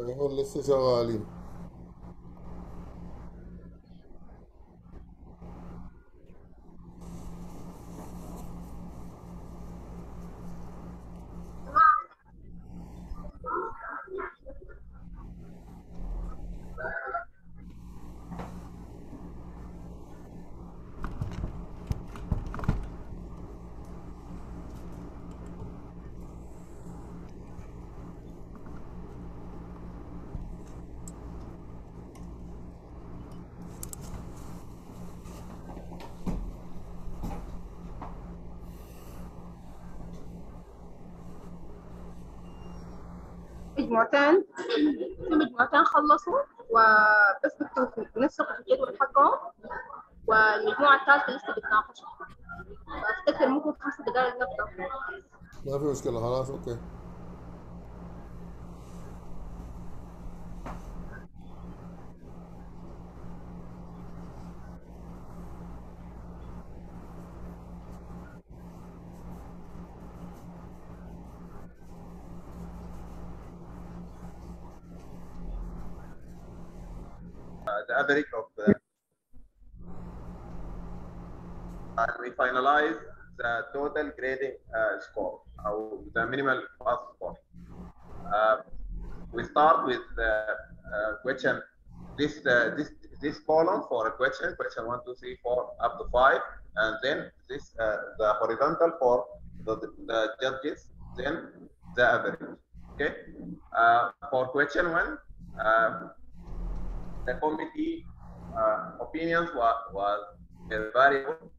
هو لسه شغالين مجموعتين في مجموعتين خلصوا وبس بينسقوا في الجدول حقهم والمجموعة الثالثة لسه بتناقشوا فأفتكر ممكن خمس دقائق نبدأ ما في مشكلة خلاص أوكي. Question question one two three four up to five and then this uh, the horizontal for the, the judges then the average okay? Uh, for question one uh, the committee uh, opinions was, was variable.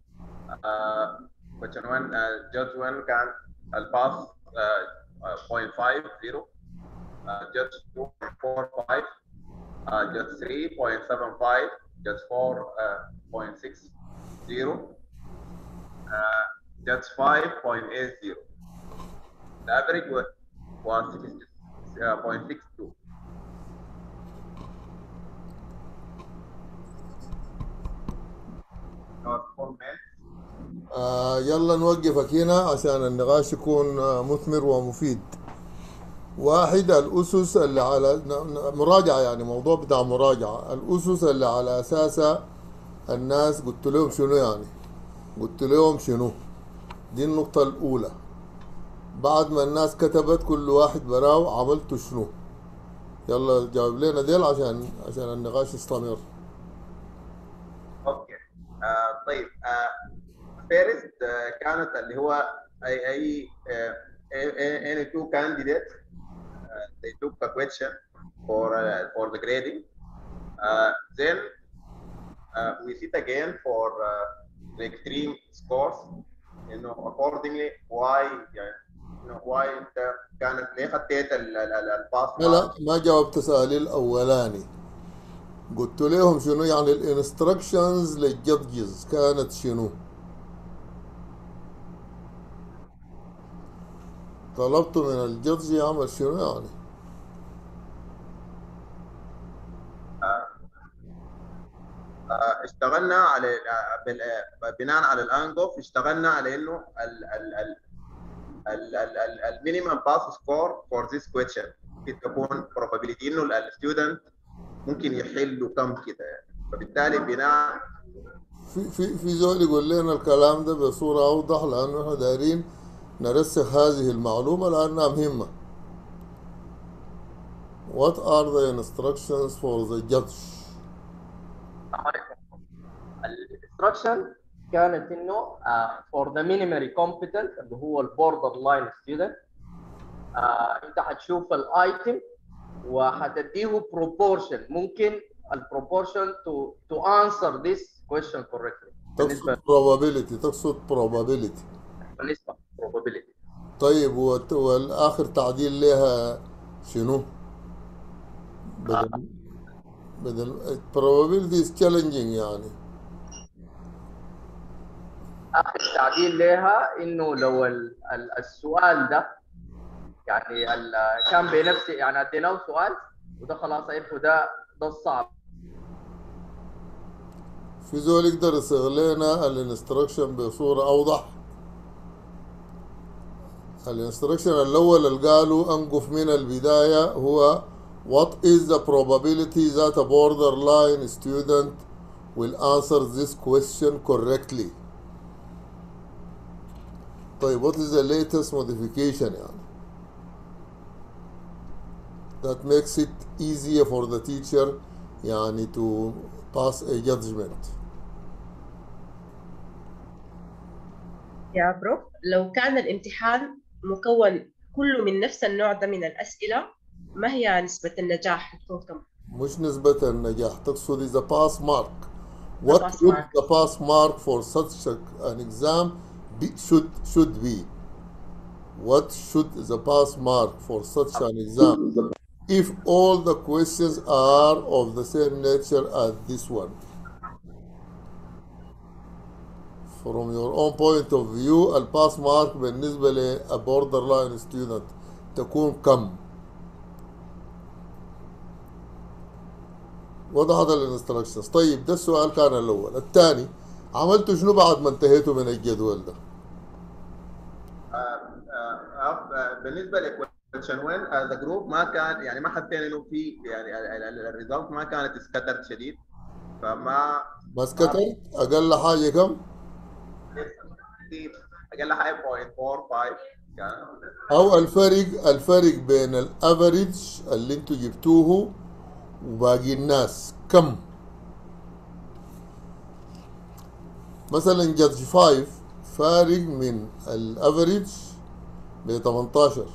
Uh, question one, uh, judge one can pass uh, uh, 0.50, uh, judge two, 4.5, uh, three, 0.75, judge four, uh, 0.60, uh, judge five, 0.80. The average was, was 60, uh, 0.62. Not four men. آه يلا نوقفك هنا عشان النقاش يكون آه مثمر ومفيد واحد الأسس اللي على مراجعة يعني موضوع بتاع مراجعة. الأسس اللي على أساسها الناس قلت لهم شنو يعني؟ قلت لهم شنو؟ دي النقطة الأولى. بعد ما الناس كتبت كل واحد براو عملت شنو؟ يلا جاوب لنا ديل عشان عشان النقاش يستمر. okay. آه طيب. آه first آه كانت اللي هو أي أي two candidates uh, they took a question for uh, for the grading uh, then uh, we sit again for uh, the extreme scores you know accordingly why يعني you know why انت كانت ليه خطيت ال- ال- ال- ال pass لا لا ما جاوبت سؤالي الأولاني قلت لهم شنو يعني ال instructions لل judges كانت شنو طلبت من ال judge يعمل شنو يعني. آه، اشتغلنا على آه، بال- آه، بناء على ال Angoff اشتغلنا على انه ال ال ال ال ال ال ال minimum pass score for this question ممكن تكون probability إنه ال student ممكن يحلوا كم كده يعني. فبالتالي بناء في في في زول يقول لنا الكلام ده بصورة أوضح لأنه إحنا دايرين نرسخ هذه المعلومة لأنها مهمة. What are the instructions for the judge? ال instruction كانت إنه for the minimally competent اللي هو ال borderline student أنت حتشوف ال item وحتديه proportion ممكن ال proportion to to answer this question correctly تقصد probability تقصد probability. بالنسبة probability. طيب والآخر تعديل لها شنو؟ بدل بدل probability is challenging يعني. آخر تعديل لها إنه لو ال- ال- السؤال ده يعني كان بنفس يعني اديناه سؤال وده خلاص عرفوا ده ده الصعب في زول يقدر يصيغ لنا ال instruction بصورة أوضح؟ ال instruction الأول اللي قالوا Angoff من البداية هو what is the probability that a borderline student will answer this question correctly طيب what is the latest modification يعني that makes it easier for the teacher يعني to pass a judgment يا بروف لو كان الامتحان مكون كله من نفس النوع ده من الأسئلة ما هي نسبة النجاح كم؟ مش نسبة النجاح تقصد a pass mark what would mark. the pass mark for such an exam be, should should be what should the pass mark for such an exam if all the questions are of the same nature as this one from your own point of view الباس مارك بالنسبة ل a borderline student تكون كم؟ وضحت الانستراكشنز طيب ده السؤال كان الأول. الثاني عملتوا شنو بعد ما انتهيتوا من الجدول ده؟ آه، آه، بالنسبة ل question one the group ما كان يعني ما حسينا إنه في يعني ال result ما كانت scattered شديد. فما ما scattered أقل حاجة كم؟ أقل حاجة 0.45 كان أو الفرق الفرق بين ال average اللي أنتوا جبتوه وباقي الناس. كم؟ مثلا judge 5 فارق من ال average ب 18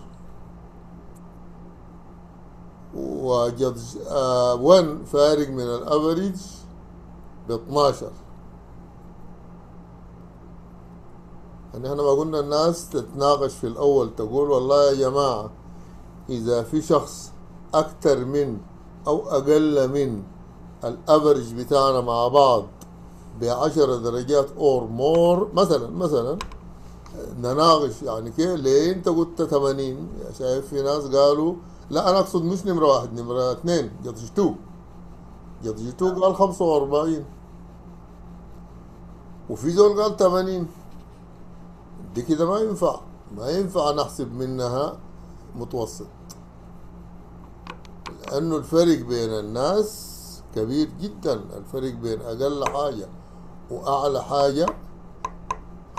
و judge 1 فارق من ال average ب 12 يعني إحنا ما قلنا الناس تتناقش في الأول تقول والله يا جماعة إذا في شخص أكثر من أو أقل من ال average بتاعنا مع بعض بعشرة درجات or more مثلا مثلا نناقش يعني كيف ليه أنت قلت 80 شايف في ناس قالوا لا أنا أقصد مش نمرة واحد نمرة اثنين judge 2 judge 2 قال 45 وفي زول قال 80 دي كده ما ينفع. ما ينفع نحسب منها متوسط. لأنه الفرق بين الناس كبير جدا. الفرق بين أقل حاجة وأعلى حاجة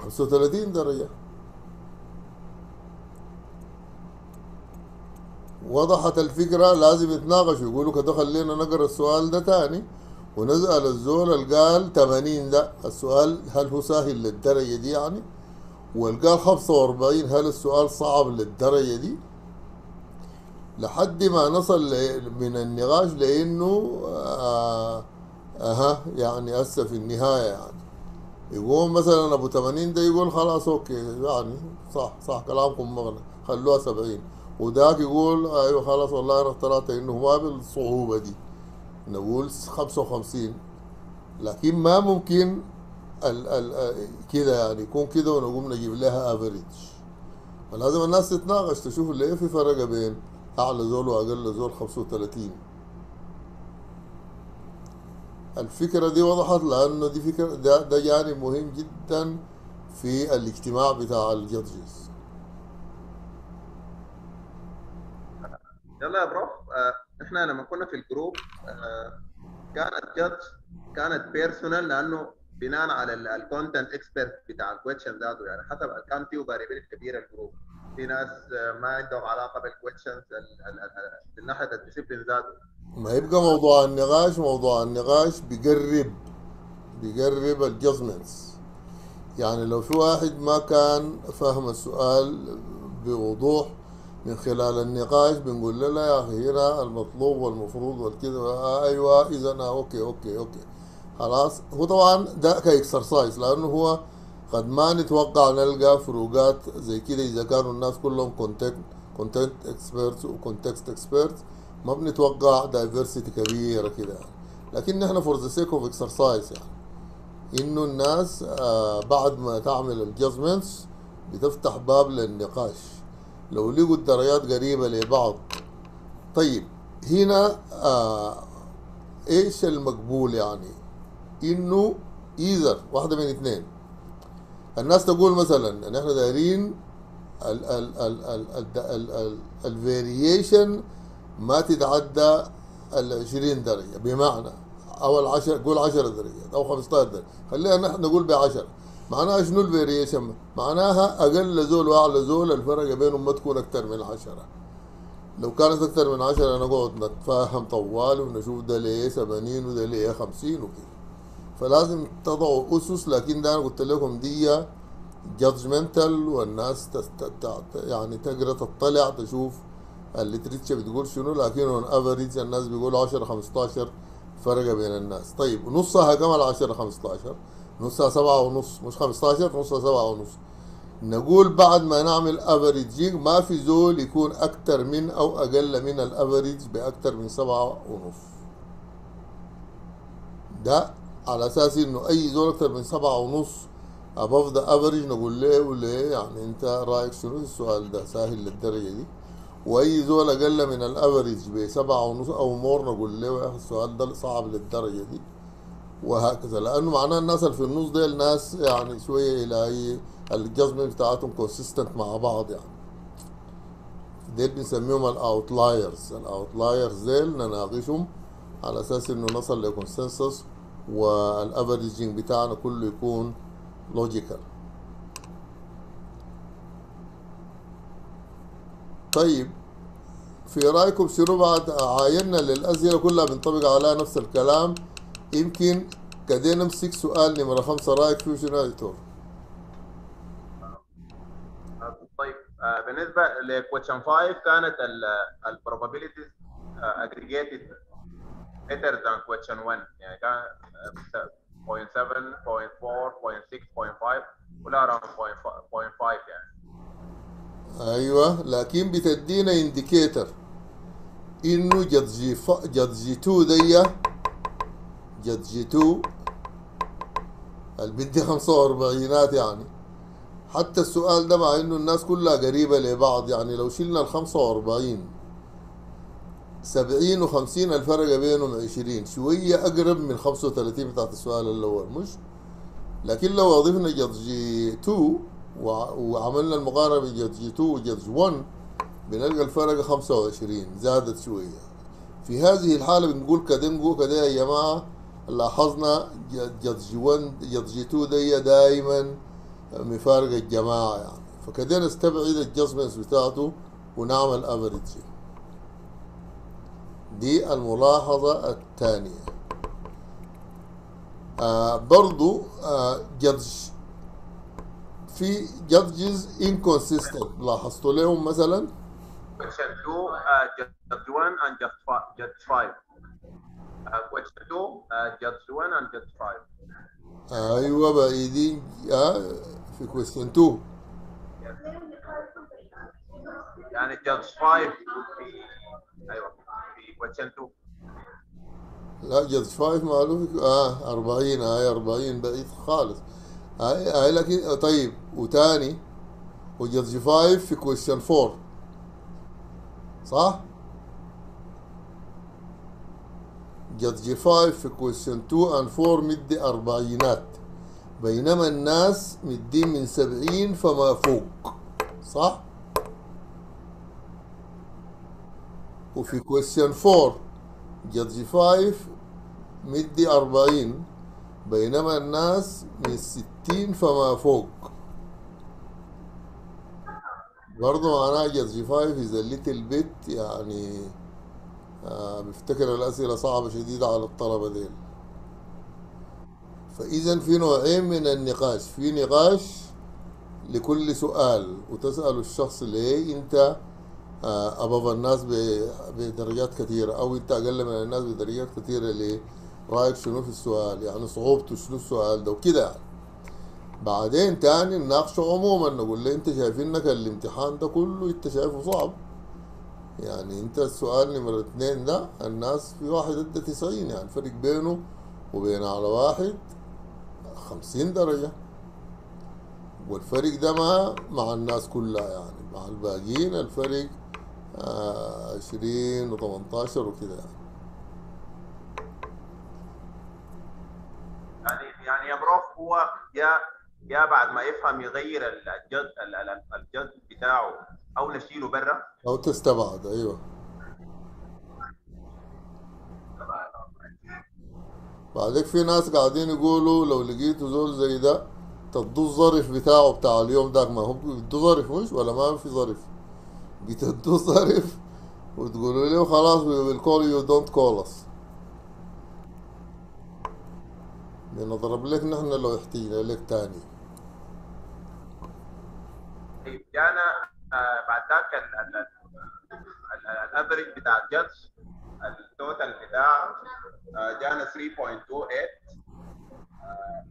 35 درجة. وضحت الفكرة لازم يتناقشوا يقولوا كده خلينا نقرأ السؤال ده تاني ونسأل الزول اللي قال 80 ده السؤال هل هو سهل للدرجة دي يعني؟ والقال 45 هل السؤال صعب للدرجة دي؟ لحد ما نصل من النقاش لإنه آه أها يعني هسه في النهاية يعني. يقوم مثلا أبو 80 ده يقول خلاص أوكي يعني صح صح كلامكم مغنى خلوها 70 وذاك يقول أيوه خلاص والله أنا اخترعت إنه ما بالصعوبة دي. نقول 55 لكن ما ممكن كده يعني يكون كده ونقوم نجيب لها average فلازم الناس تتناقش تشوف ليه في فرق بين أعلى زول وأقل زول 35 الفكرة دي وضحت لأنه دي فكرة ده, ده جانب مهم جدا في الاجتماع بتاع ال judges. يلا يا prof آه، إحنا لما كنا في ال group آه، كانت judge كانت personal لأنه بناء على ال content expert بتاع ال question ذاته يعني حسب كان فيه variability كبيره ال group. في ناس آه، ما عندهم علاقة بال questions من ناحية ال discipline ذاته. ما يبقى موضوع النقاش موضوع النقاش بيقرب بيقرب ال judgments يعني لو في واحد ما كان فاهم السؤال بوضوح من خلال النقاش بنقول له لا يا أخي هنا المطلوب والمفروض والكذا آه أيوه إذا آه okay okay okay. خلاص. هو طبعا ده ك exercise لأنه هو قد ما نتوقع نلقى فروقات زي كده إذا كانوا الناس كلهم content content experts و context experts ما بنتوقع diversity كبيرة كده يعني. لكن نحن for the sake of exercise يعني. إنه الناس آه بعد ما تعمل ال judgments بتفتح باب للنقاش. لو لقوا الدرجات قريبة لبعض. طيب هنا آه إيش المقبول يعني؟ إنه ايذر واحدة من اثنين. الناس تقول مثلا إن إحنا دايرين الفاريشن ما تتعدى ال 20 درجة بمعنى أو ال 10 قول 10 درجات أو 15 درجة. خلينا نحن نقول ب 10 معناها شنو ال variation معناها أقل زول وأعلى زول الفرق بينهم ما تكون أكثر من 10 لو كانت أكثر من 10 نقعد نتفاهم طوال ونشوف ده ليه 80 وده ليه 50 وكده. فلازم تضعوا أسس لكن ده أنا قلت لكم دي judgmental والناس يعني تقرا تطلع تشوف ال literature بتقول شنو لكن on average الناس بيقولوا 10 15 فرق بين الناس. طيب نصها كم ال 10 15 نصها سبعة ونص مش 15 نصها سبعة ونص. نقول بعد ما نعمل averaging ما في زول يكون أكثر من أو أقل من ال average باكثر من سبعة ونص. ده على أساس إنه أي زول أكثر من سبعة ونص above the average نقول ليه وليه يعني أنت رأيك شنو؟ السؤال ده سهل للدرجة دي. وأي زول أقل من ال average بسبعة ونص أو more نقول أخي السؤال ده صعب للدرجة دي. وهكذا. لأنه معناه الناس اللي في النص دي الناس يعني شوية إلى أي ال judgment بتاعتهم consistent مع بعض يعني. ديل بنسميهم ال outliers ال outliers ديل نناقشهم على أساس إنه نصل ل consensus وال averaging بتاعنا كله يكون logical طيب في رأيكم شنو بعد؟ عاينا للأسئلة كلها بنطبق عليها نفس الكلام. يمكن كده نمسك سؤال نمرة خمسة. رأيك فيه شنو يا دكتور؟ طيب آه، بالنسبة ل question 5 كانت ال probabilities aggregated better than question 1 يعني كان آه، 0.7 0.4 0.6 0.5 كلها around 0.5 يعني. أيوه. لكن بتدينا indicator إنه judge ف... judge 2 دي judge 2 اللي بدي 45 يعني. حتى السؤال ده مع إنه الناس كلها قريبة لبعض يعني. لو شلنا ال 45 70 و50 الفرق بينهم 20 شوية أقرب من 35 بتاعت السؤال الأول مش؟ لكن لو أضفنا judge 2 وع- وعملنا المقارنة بين judge 2 و judge 1 بنلقى الفرق 25 زادت شوية. في هذه الحالة بنقول كدنجو كده يا جماعة لاحظنا judge judge 1 judge 2 دي دائما مفارق الجماعة يعني. فكده نستبعد ال judgments بتاعته ونعمل average دي الملاحظه الثانية آه برضو آه جدج في جادجز inconsistent لاحظتوا لهم مثلا question 2 uh, judge 1 and judge 5 judge 5 uh, question 2 uh, judge 1 and judge 5 أيوه بعيدين آه في question 2 يعني judge 5 في أيوه 2 لا جدج 5 معلوم آه 40 هاي 40 بعيد خالص. هاي هاي لكن طيب وتاني وجدج 5 في question 4 صح؟ جدج 5 في question 2 and 4 مدي أربعينات. بينما الناس مدين من 70 فما فوق. صح؟ وفي question 4 جدج 5 مدي 40 بينما الناس من 60 فما فوق. برضه معناها جدج 5 is a little bit يعني آه بفتكر الأسئلة صعبة شديدة على الطلبة ديل. فإذا في نوعين من النقاش. في نقاش لكل سؤال وتسأل الشخص ليه أنت أبغى الناس ب- بدرجات كثيرة أو أنت أقل من الناس بدرجات كثيرة ليه رأيك شنو في السؤال يعني صعوبته شنو السؤال ده وكده يعني. بعدين تاني نناقشه عموما نقول له أنت شايف إنك الامتحان ده كله أنت شايفه صعب؟ يعني أنت السؤال نمرة اتنين ده الناس في واحد ادى تسعين يعني الفرق بينه وبين على واحد خمسين درجة. والفرق ده مع مع الناس كلها يعني مع الباقيين الفرق آه عشرين و وكده يعني. يعني يعني يا بروف هو يا يا بعد ما يفهم يغير الجد الجد بتاعه أو نشيله برا. أو تستبعد أيوه. بعدك في ناس قاعدين يقولوا لو لقيتوا زول زي ده تدو الظرف بتاعه بتاع اليوم ده ما هو بده ظرف مش؟ ولا ما في ظرف؟ بتدوا ظرف وتقولوا له خلاص we will call you don't call us. بنضرب لك نحن لو احتينا لك تاني. جانا آه، بعد ذاك ال- ال- ال- ال- الافريج بتاع الجدج ال total بتاع آه، جانا 3.28 آه،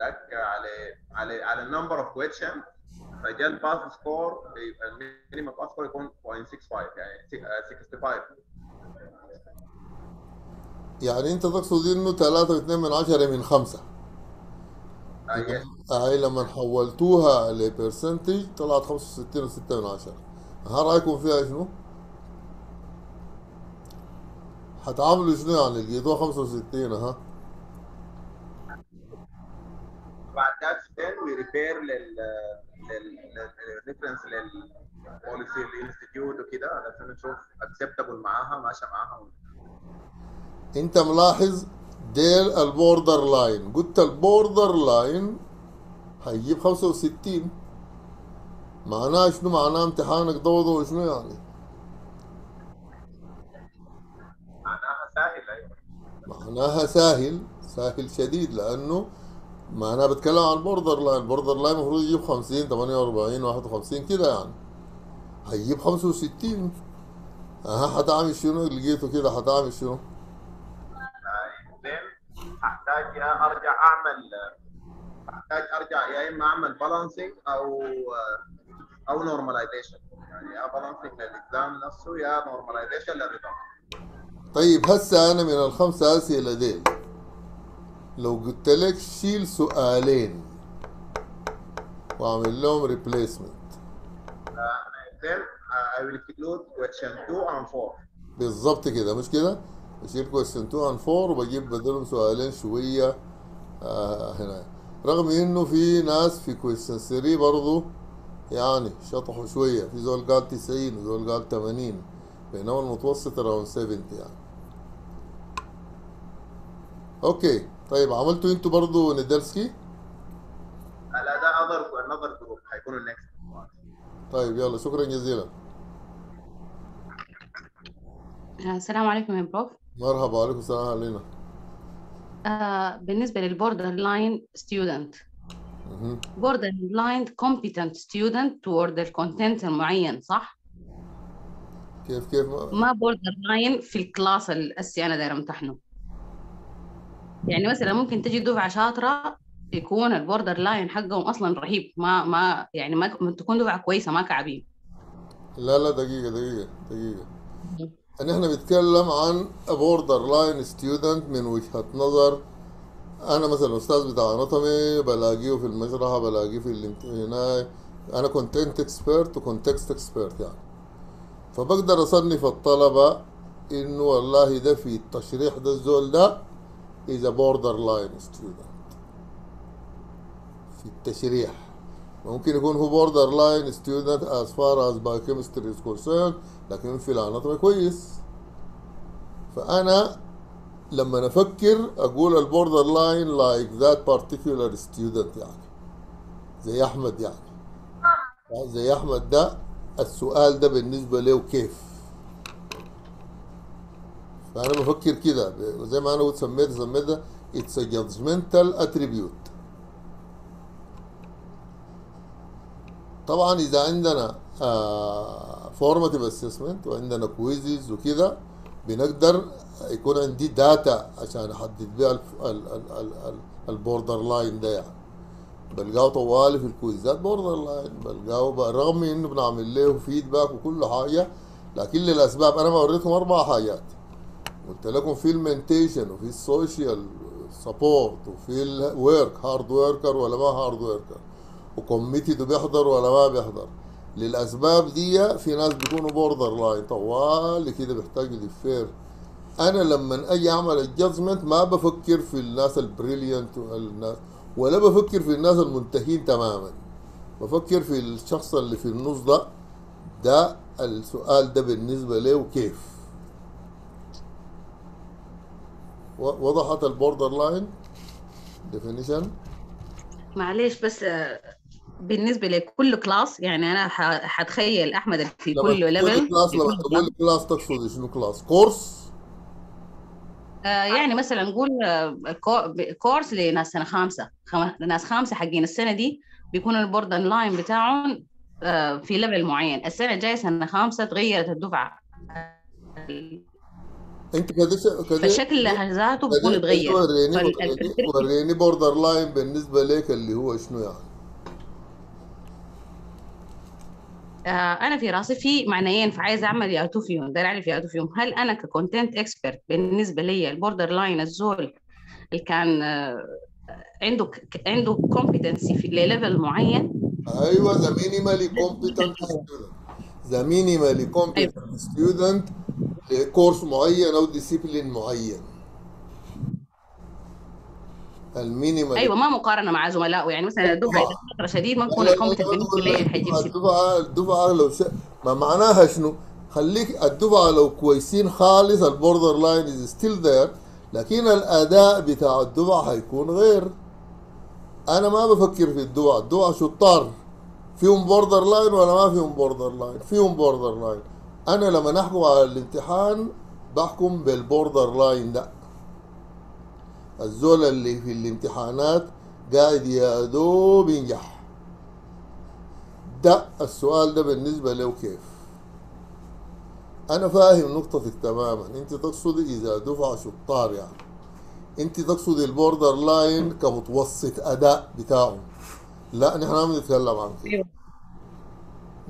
ذاك على على على ال number of question فجاء ال pass score ال minimum pass score يكون 0.65 يعني آه، 65 يعني انت تقصد انه 3.2 من عشرة من خمسة آه، yes. هاي لما حولتوها ل percentage طلعت 65 وستة من عشرة ها رأيكم فيها شنو؟ حتعاملوا شنو يعني لقيتوها 65 ها؟ بعد ذاك then we repair لل لل reference لل policy ال institute وكده علشان نشوف acceptable معاها ماشية معاها. أنت ملاحظ ديل ال borderline. قلت ال borderline هيجيب 65 معناه شنو؟ معناه امتحانك ضوضه وشنو يعني؟ معناها سهل أيوه. معناها سهل سهل شديد لأنه معناها بتكلم عن ال borderline ال borderline المفروض يجيب 50 48 51 كده يعني. هيجيب 65 أها حتعمل شنو؟ لقيته كده حتعمل شنو؟ احتاج أرجع أعمل احتاج أرجع يا إما أعمل balancing أو أو normalization يعني يا balancing لل exam نفسه يا normalization لل result طيب هسه أنا من الخمسة أسئلة ديل. لو قلت لك شيل سؤالين واعمل لهم replacement then I will include question 2 and 4 بالظبط كده مش كده؟ بشيل question 2 and 4 وبجيب بدلهم سؤالين شوية آه هنا. رغم إنه في ناس في question 3 برضه يعني شطحوا شوية في زول قال 90 وزول قال 80 بينما المتوسط around 70 يعني. okay. طيب عملتوا أنتوا برضه Nedelsky لا ده other another group هيكونوا next. طيب يلا شكرا جزيلا. آه، السلام عليكم يا بروف. مرحبا عليكم السلام علينا آه بالنسبة لل borderline student. borderline competent student toward ال content المعين صح؟ كيف كيف؟ ما ما borderline في ال class الأسي أنا داير أمتحنه. يعني مثلا ممكن تجي دفعة شاطرة يكون ال borderline حقهم أصلا رهيب. ما ما يعني ما تكون دفعة كويسة ما كعبين. لا لا دقيقة دقيقة إن إحنا بنتكلم عن borderline student من وجهة نظر أنا مثلا أستاذ بتاع anatomy بلاقيه في المشرحة بلاقيه في هنا أنا content expert و context expert يعني. فبقدر أصنف الطلبة انه والله ده في التشريح ده الزول ده is a borderline student في التشريح. ممكن يكون هو borderline student as far as biochemistry is concerned لكن في ال anatomy كويس. فأنا لما أفكر أقول ال borderline like that particular student يعني. زي أحمد يعني. زي أحمد ده السؤال ده بالنسبة له كيف؟ فأنا بفكر كده زي ما أنا قلت سميت سميت ده a judgmental attribute. طبعا إذا عندنا formative assessment وعندنا quizzes وكده بنقدر يكون عندي data عشان أحدد بيها ال borderline ده يعني. بلقاه طوالي في الكويزات borderline بلقاه رغم إنه بنعمل له feedback وكل حاجة لكن للأسباب أنا ما وريتكم أربع حاجات. قلت لكم في ال mentation وفي ال social support وفي ال work hard worker ولا ما hard worker و committed بيحضر ولا ما بيحضر. للأسباب دي في ناس بيكونوا borderline طوال كده بيحتاجوا لل fair أنا لما أجي أعمل ال judgment ما بفكر في الناس ال brilliant والناس ولا بفكر في الناس المنتهين تماما. بفكر في الشخص اللي في النص ده ده السؤال ده بالنسبة له كيف و- وضحت ال borderline definition معلش بس آه، بالنسبة لكل class يعني أنا حتخيل أحمد في كل level class لما تقول class تقصد شنو class course آه يعني مثلا نقول آه، كو- course لناس سنة خامسة. ناس خامسة حقين. السنة دي بيكون ال borderline بتاعهم آه في level معين. السنة الجاية سنة خامسة تغيرت الدفعة. انت كده كده فالشكل ذاته بيكون اتغير. وريني وريني, borderline بالنسبة لك اللي هو شنو يعني. آه أنا في رأسي في معنيين فعايزه أعمل ياتو فيهم داير أعرف ياتو فيهم هل أنا ك content expert بالنسبة لي ال borderline الزول اللي كان آه عنده عنده competency في level معين؟ أيوه the minimally competent student the minimally competent student ل course معين أو discipline معين. ال minimally أيوه ما مقارنة مع زملائه. يعني مثلا الدفعه اذا شاطره شديد ما تكون ال competent بالنسبة لي حيجيب ستة. الدفعة الدفعة لو ش... ما معناها شنو؟ خليك الدفعة لو كويسين خالص ال borderline is still there لكن الأداء بتاع الدفعة هيكون غير. أنا ما بفكر في الدفعة. الدفعة شطار. فيهم borderline ولا ما فيهم borderline؟ فيهم borderline أنا لما نحكم على الامتحان بحكم بال borderline ده. الزول اللي في الامتحانات قاعد يا دوب ينجح. ده السؤال ده بالنسبة له كيف؟ أنا فاهم نقطتك تماما. أنت تقصد إذا دفعة شطار يعني. أنت تقصد ال borderline كمتوسط أداء بتاعهم لا نحن ما بنتكلم عن كده.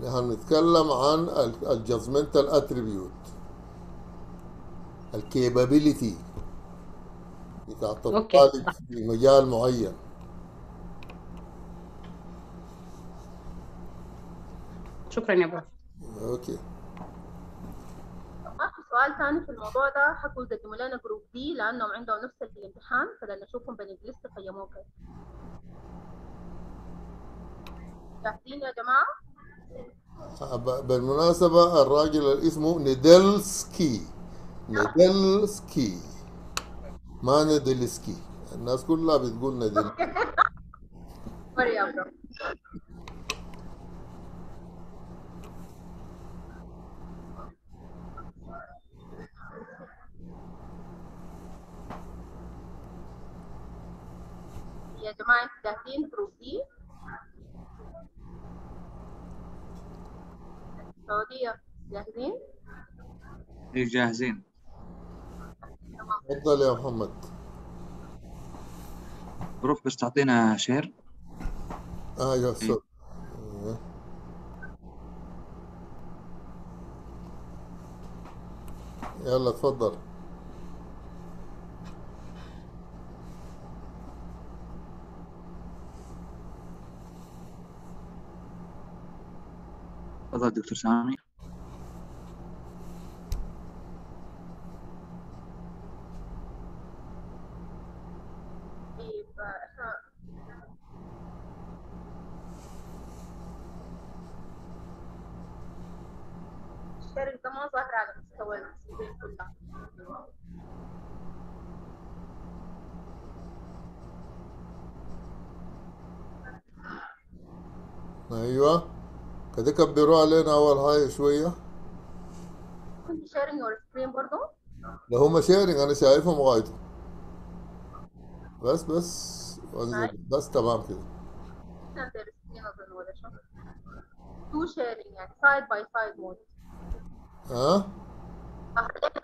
بنتكلم عن ال judgmental attribute ال capability بتاع. الطالب في مجال معين. شكرا يا بابا okay. ما في سؤال ثاني في الموضوع ده حقوا يقدموا لنا group D لأنهم عندهم نفس الامتحان فلما نشوفهم بنجلس نقيموه كيف. جاهزين يا جماعة؟ بالمناسبة الراجل اللي اسمه ندلسكي. ندلسكي. ما ندلسكي. الناس كلها بتقول ندل sorry يا جماعة جاهزين group السعودية. جاهزين؟ إيه جاهزين. تفضل يا محمد. بروف بس تعطينا شير. آه يا أستاذ يلا تفضل. تفضل دكتور سامي طيب إحنا الشرق ده ما ظاهر على مستوى السجين كلها أيوه كبروا علينا أول هاي شوية. كنت sharing your screen برضو؟ ده هم sharing أنا شايفهم غايته بس بس بس تمام كده. Two sharing يعني side by side mode. ها؟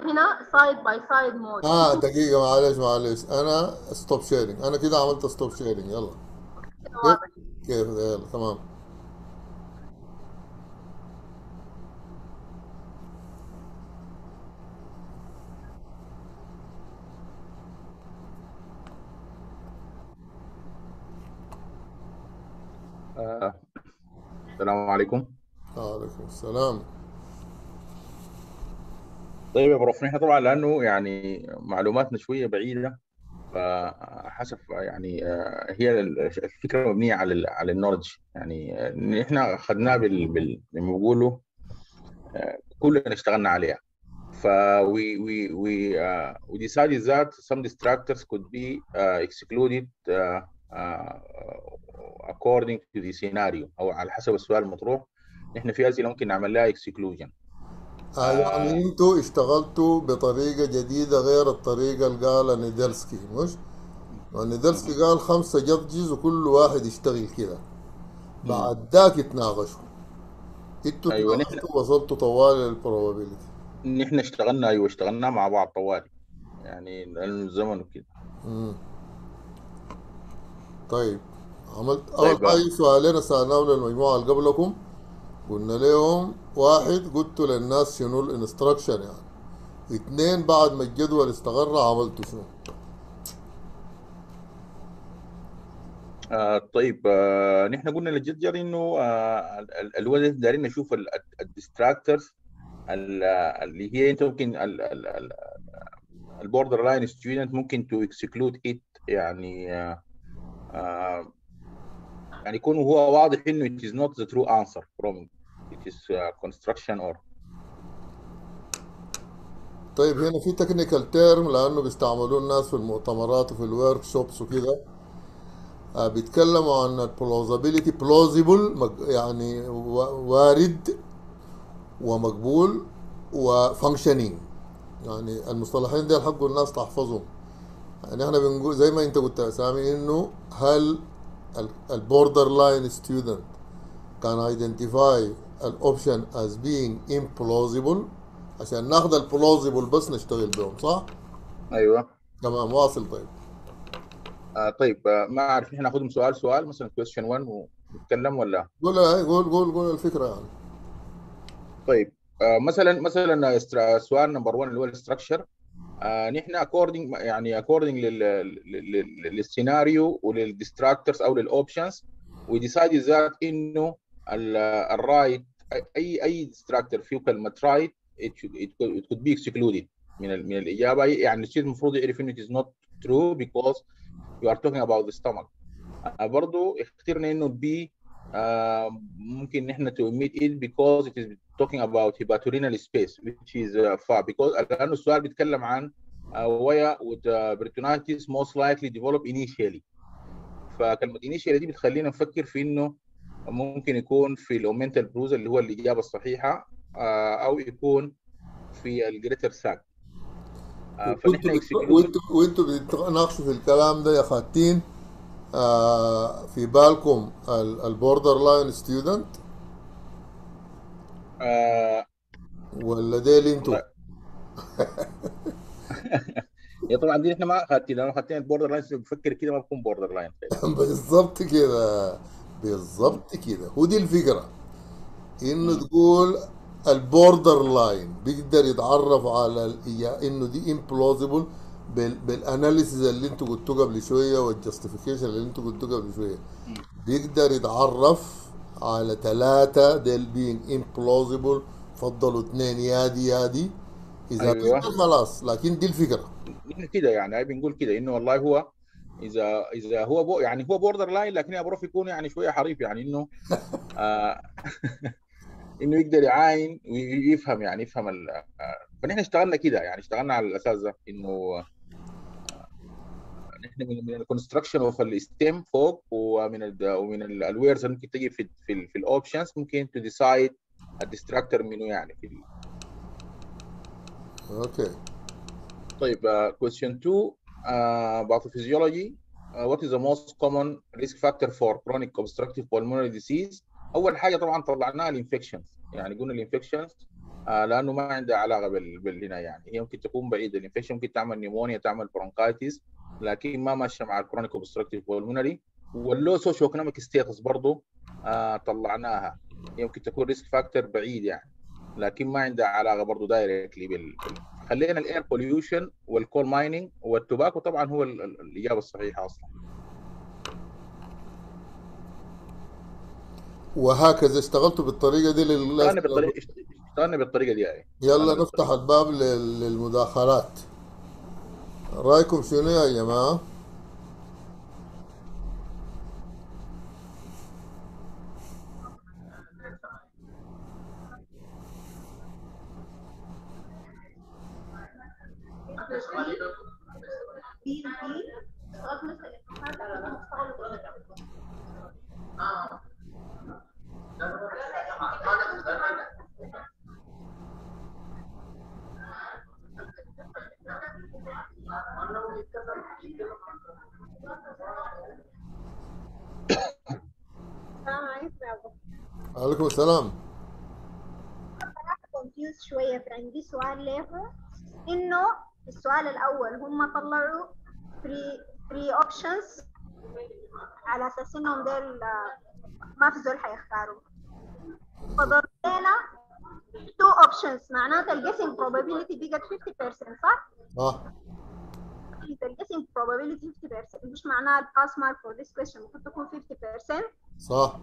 هنا. Side by side mode. آه دقيقة معلش معلش. أنا stop sharing أنا كده عملت stop sharing يلا. كيف؟ يلا تمام آه، السلام عليكم وعليكم السلام. طيب يا بروف نحن طبعا لأنه يعني معلوماتنا شوية بعيدة فحسب يعني آه، هي الفكرة مبنية على على النولج يعني آه، نحن أخذناه بال بيقولوا آه، كلنا اشتغلنا عليها. ف we we we uh, we decided that some distractors could be uh, excluded uh, uh, according to the scenario. أو على حسب السؤال المطروح. نحن في أسئلة ممكن نعمل لها exclusion. آه يعني أنتوا اشتغلتوا بطريقة جديدة غير الطريقة اللي قالها نيدلسكي مش؟ نيدلسكي قال خمسة judges وكل واحد يشتغل كده. بعد ذاك يتناقشوا أنتوا أيوة، نحن- وصلتوا طوال لل probability نحن اشتغلنا أيوه اشتغلنا مع بعض طوالي يعني الزمن وكده. طيب عملت أول طيب. حاجة سؤالين سألناهم للمجموعة اللي قبلكم؟ قلنا لهم واحد قلتوا للناس شنو ال instruction يعني. اثنين بعد ما الجدول استقر عملتوا شنو؟ آه طيب آه نحن قلنا لل judges إنه آه ال- ال- الوزن دارين نشوف ال distractors اللي هي أنت ممكن ال borderline student ممكن to exclude it يعني آه آه يعني يكون هو واضح إنه it is not the true answer from it is uh, construction or? طيب هنا في technical term لأنه بيستعملوه الناس في المؤتمرات وفي ال workshops وكده. آه بيتكلموا عن ال plausibility plausible يعني وارد ومقبول و functioning يعني المصطلحين دي حقوا الناس تحفظهم. يعني إحنا بنقول زي ما أنت قلت يا سامي إنه هل ال borderline student can identify ال option as being implausible. عشان ناخد ال plausible بس نشتغل بهم صح؟ أيوه. تمام واصل طيب. آه طيب آه ما أعرف نحن ناخذهم سؤال سؤال مثلا question 1 ونتكلم ولا؟ قول هاي قول قول قول الفكرة يعني. طيب آه مثلا مثلا استرا- سؤال number 1 اللي هو ال structure آه نحن according يعني according للسيناريو ولل distractors أو لل options we decide that إنه ال right A A distractor فيه كلمه right it could be excluded من من الاجابه يعني الشيء المفروض يعرف انه it is not true because you are talking about the stomach آه برضو اخترنا انه ال B آه ممكن نحن to omit it because it is talking about hepatorenal space which is uh, far because لأنه السؤال بيتكلم عن uh, would uh, peritonitis most likely develop initially فكلمه initially دي بتخلينا نفكر في انه ممكن يكون في ال omental bursa اللي هو الإجابة الصحيحة آه، أو يكون في ال greater sac فنحن وانتوا بتناقشوا في الكلام ده يا خاتين آه في بالكم ال borderline student آه، ولا ديل أنتوا؟ هي طبعا دي إحنا ما خدتين لو خدتين ال borderline بفكر كده ما بكون borderline بالظبط كده. بالظبط كده. ودي الفكرة. إنه تقول ال borderline بيقدر يتعرف على إنه دي implausible بال analysis اللي أنتوا قلتوه قبل شوية وال justification اللي أنتوا قلتوه قبل شوية. بيقدر يتعرف على ثلاثة ديل being implausible فضلوا اثنين يادي يادي إذا أيوة. خلاص لكن دي الفكرة. كده يعني بنقول كده إنه والله هو إذا إذا هو بو يعني هو borderline لكن يا prof يكون يعني شوية حريف يعني إنه آه إنه يقدر يعاين ويفهم يعني يفهم ال- آه، فنحن اشتغلنا كده يعني اشتغلنا على الأساس ده إنه آه، نحن من من ال construction of ال stem فوق ومن ال ومن ال words اللي ممكن تجي في في, في ال options ممكن to decide ال distractor منه يعني في ال- okay. طيب uh, question 2 uh, about physiology uh, what is the most common risk factor for chronic obstructive pulmonary disease أول حاجة طبعا طلعناها ال infections يعني قلنا ال infections uh, لأنه ما عندها علاقة بال... بالهنا يعني. هي ممكن تكون بعيدة. ال infection ممكن تعمل pneumonia تعمل bronchitis لكن ما ماشية مع ال chronic obstructive pulmonary. وال low socioeconomic status برضه طلعناها. هي ممكن تكون risk factor بعيد يعني. لكن ما عندها علاقة برضه directly بال... خلينا ال air pollution وال coal mining وال tobacco طبعا هو ال- ال- الإجابة الصحيحة أصلا. وهكذا اشتغلتوا بالطريقة دي اشتغلنا لل... بالطريقة اشتغلنا بالطريقة دي يعني يلا نفتح الباب لل- للمداخلات. رأيكم شنو يا جماعة بي بي السؤال مثل الامتحان ده مستوى السلام عليكم يا أبو. عليكم السلام. كونفيوز شوية في عندي سؤال له إنه السؤال الأول هم طلعوا 3 3 options على أساس إنهم ديل آه، ما في زول حيختاروا. فضل لنا 2 options معناته ال guessing probability بقت 50% صح؟ آه. ال guessing probability 50% مش معناها ال pass mark for this question ممكن تكون 50% صح.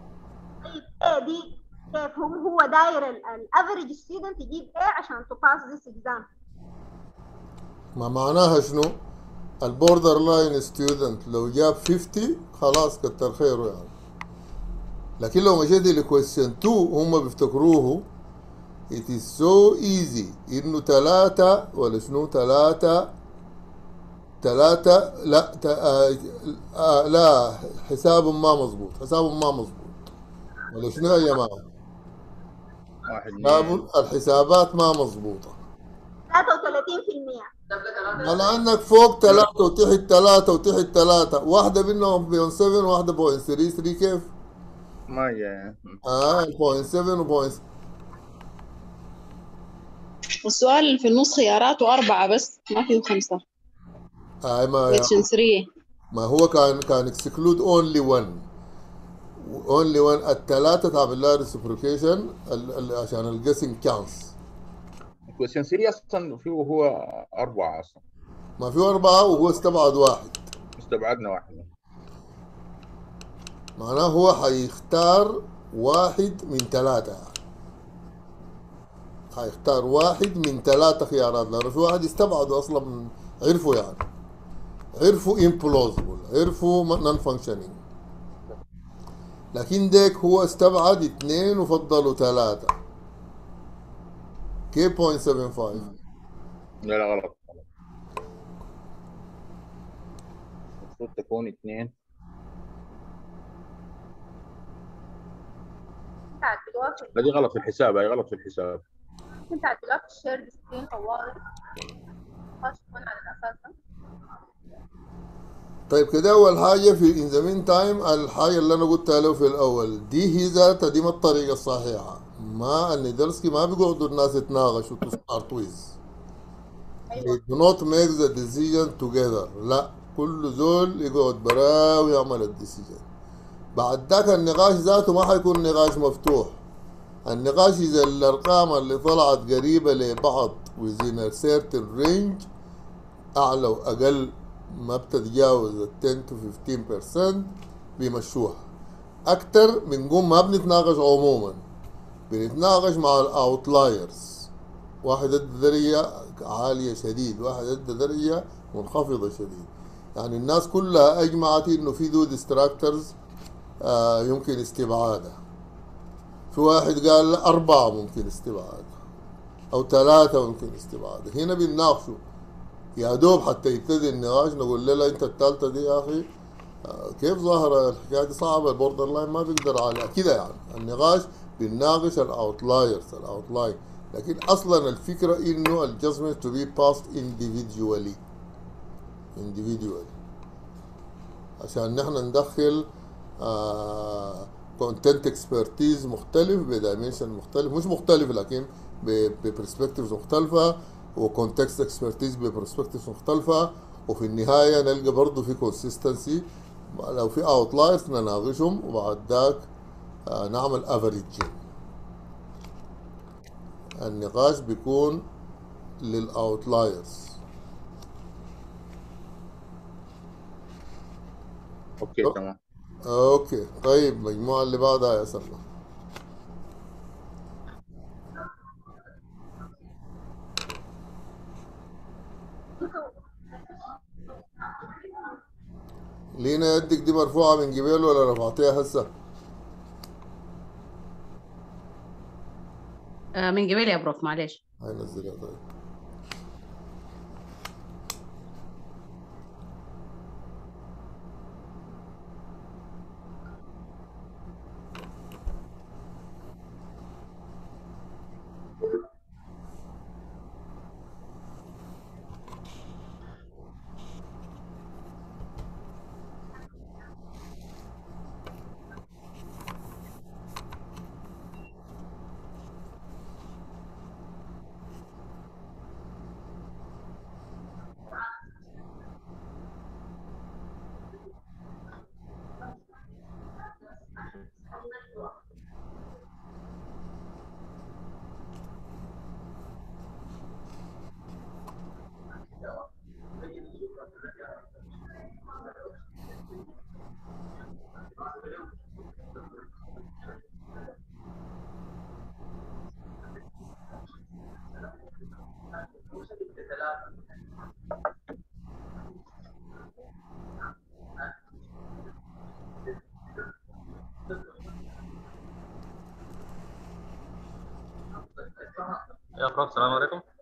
إيه دي كيف هو داير ال average student يجيب إيه عشان to pass this exam ما معناها شنو؟ ال borderline student لو جاب 50 خلاص كتر خيره يعني. لكن لو مشيت ل question 2 هم بيفتكروه it is so easy. إنه ثلاثة ولا شنو؟ ثلاثة ثلاثة لا. آه... آه... لا حسابهم ما مظبوط حسابهم ما مظبوط. ولا شنو يا جماعة واحد الحسابات ما مظبوطة 33% على أنك فوق ثلاثة وتحت ثلاثة وتحت ثلاثة. واحدة منهم point 7 واحدة point 3 3 كيف؟ ما جاي آه point 7 و point والسؤال اللي في النص خياراته أربعة بس ما فيه خمسة. آه ما question 3 ما هو كان كان excluded only 1 only 1 الثلاثة تعمل لها reciprocation عشان ال guessing chance question 3 أصلا فيه هو أربعة أصلا. ما في أربعة وهو استبعد واحد. استبعدنا واحد. معناه هو حيختار واحد من ثلاثة. يعني. حيختار واحد من ثلاثة خيارات لأنه في واحد استبعدوا أصلا من عرفوا يعني. عرفوا implausible عرفوا non functioning لكن ديك هو استبعد اثنين وفضلوا ثلاثة. كيف 0.75 لا لا غلط. غلط. المفروض تكون اثنين. لا دي غلط في الحساب هي غلط في الحساب. ممكن ال share screen طوالي خلاص تكون على الأساس. ده طيب كده أول حاجة في in the meantime الحاجة اللي أنا قلتها له في الأول دي هي ذاتها دي ما الطريقة الصحيحة. ما ال Nedelsky ما بيقعدوا الناس يتناقشوا to start with. they do not make the decision together. لا كل زول يقعد براه ويعمل ال decision. بعد ذاك النقاش ذاته ما حيكون نقاش مفتوح. النقاش إذا الأرقام اللي طلعت قريبة لبعض within a certain range أعلى وأقل ما بتتجاوز ال 10 to 15% بيمشوها. أكتر بنقوم ما بنتناقش عموما. بنتناقش مع ال outliers واحد ادى درجة عالية شديد واحد ادى درجة منخفضة شديد. يعني الناس كلها أجمعت إنه في two distractors آه يمكن استبعادها. في واحد قال أربعة ممكن استبعادها أو ثلاثة ممكن استبعادها. هنا بنناقشوا يا دوب حتى يبتدي النقاش نقول له لا أنت الثالثة دي يا أخي آه، كيف ظاهره الحكاية دي؟ صعبة. ال borderline ما بيقدر عليها كده يعني. النقاش بنناقش ال outliers ال outline. لكن أصلا الفكرة إنه ال judgment to be based individually. Individually. عشان نحن ندخل content expertise مختلف ب dimension مختلف. مش مختلف لكن ب perspectives مختلفة. و context expertise ب perspectives مختلفة. وفي النهاية نلقى برضه في consistency لو في outliers نناقشهم وبعد ذاك آه، نعمل averaging النقاش بيكون لل outliers okay تمام. okay. طيب المجموعه اللي بعدها يا سلمى. لينا يدك دي مرفوعة من قبال ولا رفعتيها هسه؟ آه، من قبل يا بروف معلش هاي نزلها طيب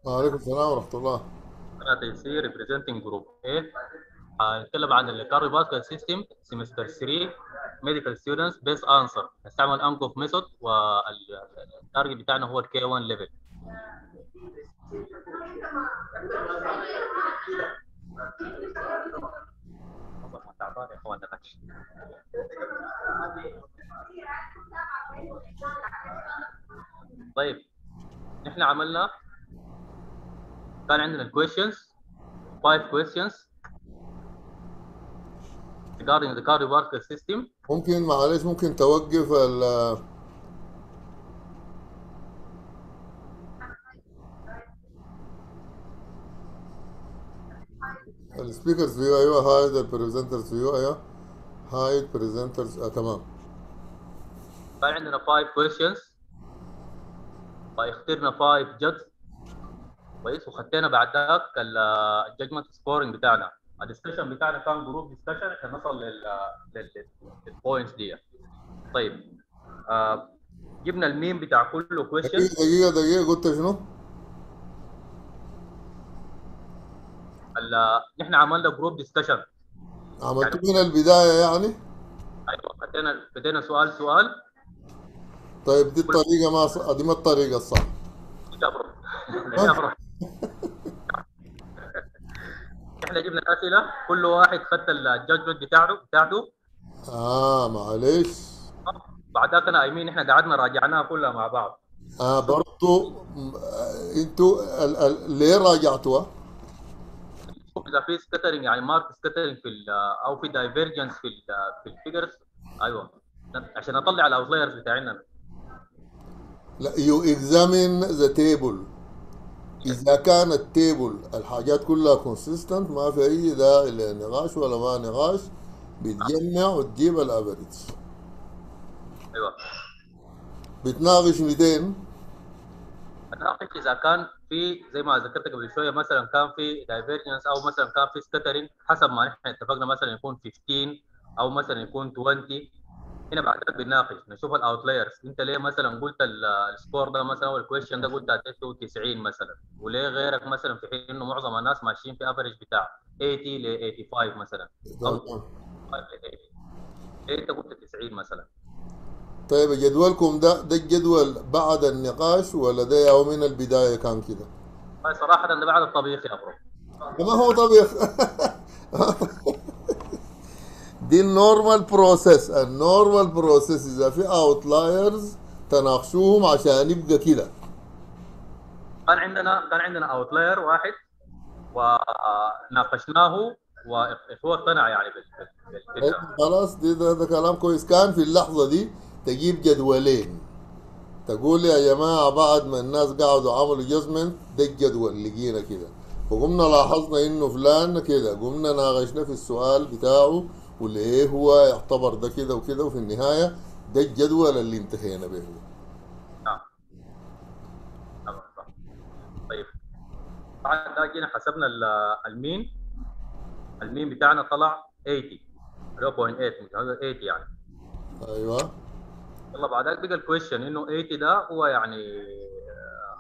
وعليكم السلام ورحمة الله. أنا تيسير representing جروب A. هنتكلم عن الكارديوفاسكولار سيستم سيمستر 3 ميديكال ستودنتس بيس انسر هستعمل انكوف ميثود والتارجت بتاعنا هو الكي 1 ليفل تعبان يا اخوان نقش طيب. نحن عملنا كان عندنا questions five questions. Regarding the cardiovascular system. ممكن معلش ممكن توقف ال ال speakers view أيوه hide ال presenters view أيوه hide presenters آه تمام. كان عندنا five questions. فاخترنا five judges كويس. وخدينا بعد ذاك ال judgement scoring بتاعنا. ال discussion بتاعنا كان group discussion عشان نصل لل لل points دي. طيب. آه جبنا ال mean بتاع كل question دقيقة دقيقة قلت شنو؟ نحن عملنا group discussion عملتوا من البداية يعني؟ أيوه. بدينا بدينا سؤال سؤال. طيب دي الطريقة ما ص... دي ما الطريقة الصح. إحنا جبنا الاسئله كل واحد خد الجادجمنت بتاعته بتاعته. آه معلش بعد أنا ايمين إحنا قعدنا راجعناها كلها مع بعض. آه برضو آه، أنتوا ال... ال... ليه راجعتوها؟ إذا في scattering يعني marked scattering في أو في divergence في ال في ال figures أيوه. عشان أطلع ال outliers بتاعنا. لا you examine the table إذا كان ال table الحاجات كلها consistent ما في أي داعي لنقاش ولا ما نقاش بتجمع وتجيب ال average أيوه. بتناقش 200 اناقش إذا كان في زي ما ذكرت قبل شوية مثلا كان في divergence أو مثلا كان في scattering حسب ما نحن اتفقنا مثلا يكون 15 أو مثلا يكون 20 هنا بعد بنناقش نشوف ال outliers انت ليه مثلا قلت ال- score ده مثلا أو ال question ده قلت اديته 90 مثلا؟ وليه غيرك مثلا في حين إنه معظم الناس ماشيين في average بتاع 80 ل 85 مثلا. أو 85 ل 80 ليه أنت قلت 90 مثلا؟ طيب جدولكم ده ده الجدول بعد النقاش ولا ده يوم من البداية كان كده؟ صراحة ده بعد الطبيخ يا prof. ما هو طبيخ. دي ال normal process ال normal process اذا في outliers تناقشوهم عشان يبقى كده. كان عندنا كان عندنا outlier واحد وناقشناه وهو اقتنع يعني بال- بالفكرة خلاص دي ده, ده كلام كويس. كان في اللحظة دي تجيب جدولين. تقول يا جماعة بعد ما الناس قعدوا عملوا جزمنت ده الجدول لقينا كده. وقمنا لاحظنا إنه فلان كده. قمنا ناقشنا في السؤال بتاعه. وليه هو يعتبر ده كده وكده وفي النهاية ده الجدول اللي انتهينا به. نعم. صح طيب. بعد ده جينا حسبنا ال- المين ال mean بتاعنا طلع 80 اللي هو 0.8 مش هذا 80 يعني. أيوه. يلا بعد ذلك بقى ال question إنه 80 ده هو يعني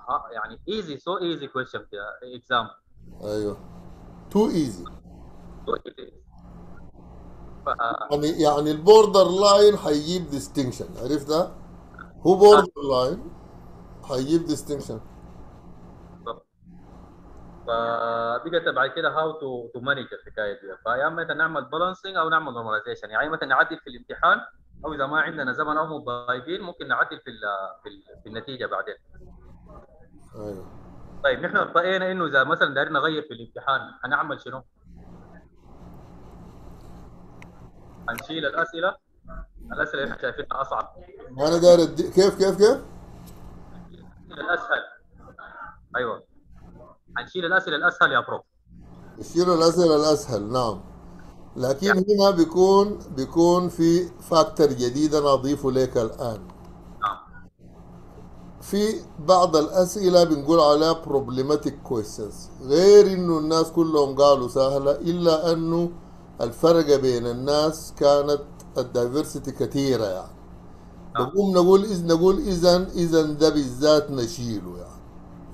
آه، يعني easy so easy question exam أيوه. too easy so easy يعني يعني ال borderline حيجيب distinction عرفتها؟ هو borderline حيجيب distinction فبقت بعد كده how to to manage الحكاية دي. فيا أما نعمل balancing أو نعمل normalization يعني مثلا نعدل في الامتحان أو إذا ما عندنا زمن أو مضايقين ممكن نعدل في في, ال- في النتيجة بعدين. أيوه. طيب نحن رأينا إنه إذا مثلا دايرين نغير في الامتحان هنعمل شنو؟ هنشيل الأسئلة. الأسئلة اللي إحنا شايفينها أصعب. أنا داير أدي- كيف كيف كيف؟ الأسهل. أيوه. هنشيل الأسئلة الأسهل يا prof. يشيلوا الأسئلة الأسهل نعم. لكن هنا بيكون بيكون في factor جديد أنا أضيفه لك الآن. في بعض الأسئلة بنقول عليها problematic questions. غير إنه الناس كلهم قالوا سهلة إلا أنه الفرق بين الناس كانت ال diversity كثيرة يعني. بقوم نقول إذ نقول اذا اذا ده بالذات نشيله يعني.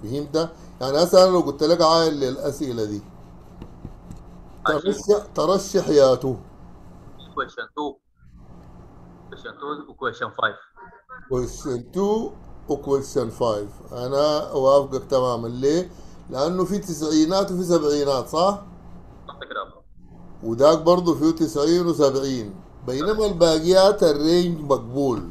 فهمت؟ يعني هسه أنا لو قلت لك عايل للأسئلة دي. ترشح ترشح ياتو question 2 question 2 و question 5 question 2 و question 5 أنا أوافقك تماما. ليه؟ لأنه في تسعينات وفي سبعينات صح؟ كده يا وذاك برضه فيه 90 و70 بينما الباقيات الرينج مقبول.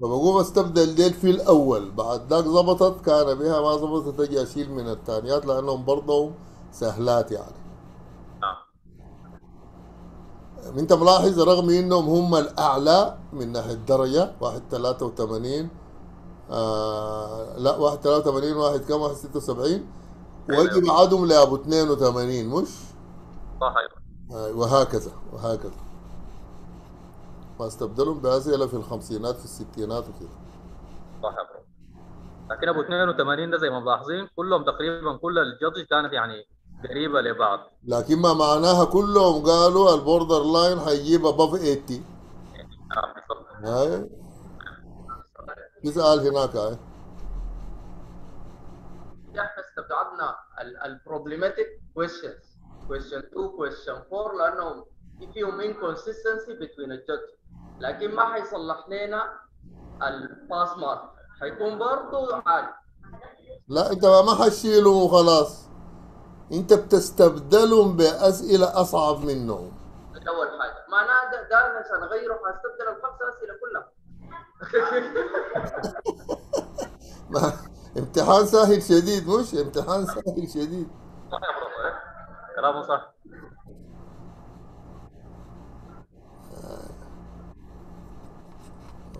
فبقوم استبدل ديل في الأول. بعد ذاك ظبطت كان بها ما ظبطت أجي أشيل من الثانيات لأنهم برضه سهلات يعني. نعم. انت ملاحظ رغم إنهم هم الأعلى من ناحية درجه واحد 83 آه لا واحد 83 واحد كم واحد 76 واجي بعدهم لابو 82 مش؟ أيوه آه وهكذا وهكذا. واستبدلهم باسئله في الخمسينات في الستينات وكذا. صح يا لكن أبو 82 ده زي ما ملاحظين كلهم تقريبا كل الجادج كانت يعني قريبة لبعض. لكن ما معناها كلهم قالوا البوردر لاين هيجيب ابف 80 نعم بالضبط هاي في سؤال هناك هاي إحنا استبعدنا ال problematic questions. Question 2 question 4 لانهم فيهم inconsistency between ال judges لكن ما حيصلح لنا ال pass mark حيكون برضه عادي. لا انت ما حتشيلهم وخلاص. انت بتستبدلهم بأسئلة أصعب منهم. ده أول حاجة. معناها ده, ده عشان أغيره حأستبدل الخمسه أسئلة كلها. امتحان سهل شديد مش امتحان سهل شديد صح يا prof إيه؟ كلامه صح.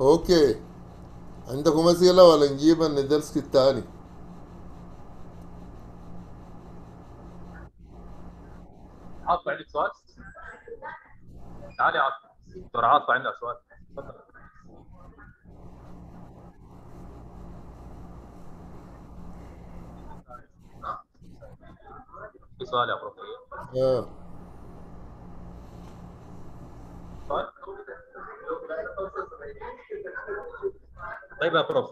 okay. عندكم أسئلة ولا نجيب الندرس الثاني؟ عاطف عندك سؤال؟ تعالي عاطف. دكتور عاطف عندها سؤال؟ تفضل. في سؤال يا prof آه. سؤال؟ طيب يا prof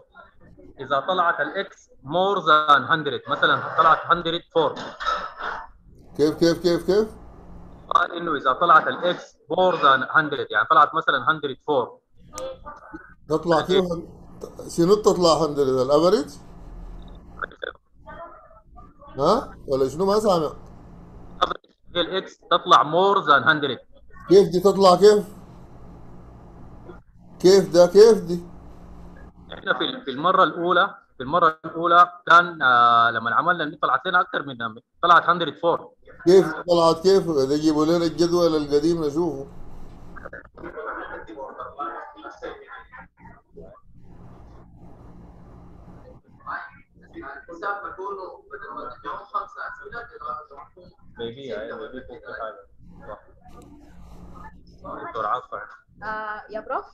إذا طلعت ال X more than 100 مثلا طلعت 104 كيف كيف كيف كيف قال إنه إذا طلعت ال X more than 100 يعني طلعت مثلا 104 تطلع كيف شنو تطلع 100 ال average ها؟ ولا شنو ما سامع ال X تطلع more than 100 كيف دي تطلع كيف؟ كيف ده؟ كيف دي؟ إحنا في في المرة الأولى في المرة الأولى كان آه لما عملنا إن طلعت لنا أكثر من طلعت 104 كيف طلعت؟ كيف؟ ده يجيبوا لنا الجدول القديم نشوفه. الحساب بيكونوا بدل ما تجمعوا خمسه اسئله تجمعوا maybe يعني maybe في حاجة صح دكتور عاطف آه يا prof.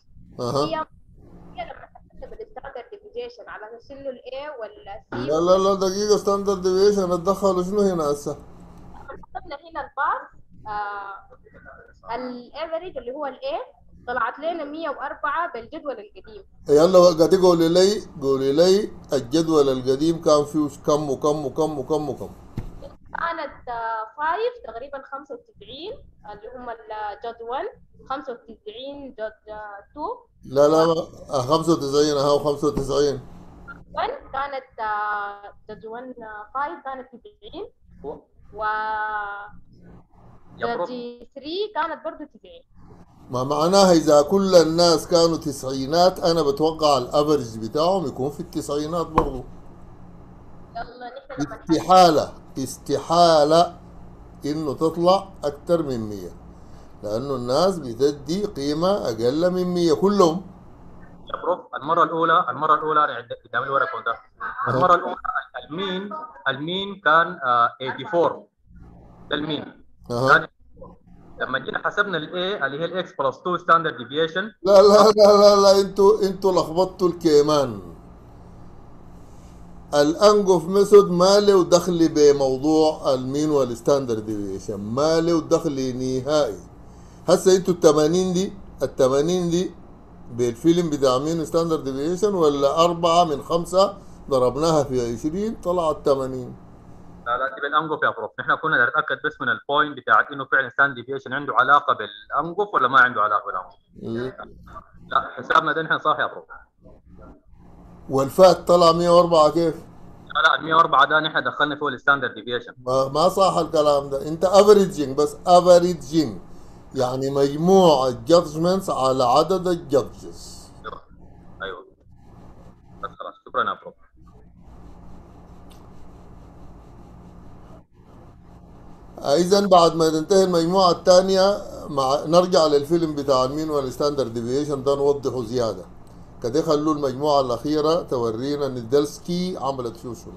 هي هي لما بال standard deviation على إنه ال A ولا C لا لا لا دقيقة standard deviation اتدخلوا شنو هنا هسه؟ حسبنا هنا ال pass آه ال average اللي هو ال A طلعت لنا 104 بالجدول القديم. يلا قاعد قولي لي قولي لي الجدول القديم كان فيه كم وكم وكم وكم وكم؟ كانت 5 تقريبا 95 اللي هم ال judge 1 95 judge 2 لا لا ما- آه، 95 أها 95 1 كانت آه، جد 1 5 كانت 90 و يا بروف جد 3 كانت برضه 90 ما معناها إذا كل الناس كانوا تسعينات أنا بتوقع الافرج بتاعهم يكون في التسعينات برضو. استحالة استحالة إنه تطلع أكتر من 100 لأنه الناس بتدي قيمة أقل من 100 كلهم. يا prof المرة الأولى المرة الأولى أنا عند- قدامي الورقه ده المرة الأولى ال mean ال mean كان آه 84 ده ال mean. أها. كان لما جينا حسبنا ال A اللي هي ال X plus 2 standard deviation لا لا لا لا لا أنتوا أنتوا لخبطتوا الكيمان. ال Angoff method ما له دخل بموضوع ال mean وال standard deviation ما له دخل نهائي. هسه أنتوا ال 80 دي ال 80 دي بالفيلم بتاع mean standard deviation ولا أربعة من خمسة ضربناها في 20 طلعت 80 لا لا دي بال Angoff يا prof. نحن كنا نتأكد بس من ال point بتاعت إنه فعلا standard deviation عنده علاقة بال Angoff ولا ما عنده علاقة بال Angoff؟ لا حسابنا ده نحن صح يا prof. والفات طلع 104 كيف؟ لا لا ال 104 ده نحن دخلنا فيه ال standard deviation ما, ما صح الكلام ده. أنت averaging بس averaging يعني مجموع ال judgments على عدد ال judges أيوه. بس خلاص شكرا يا prof. اذا بعد ما تنتهي المجموعة الثانية مع نرجع للفيلم بتاع ال mean وال standard deviation ده نوضحه زيادة. كده خلوا المجموعة الأخيرة تورينا Nedelsky عملت شو شنو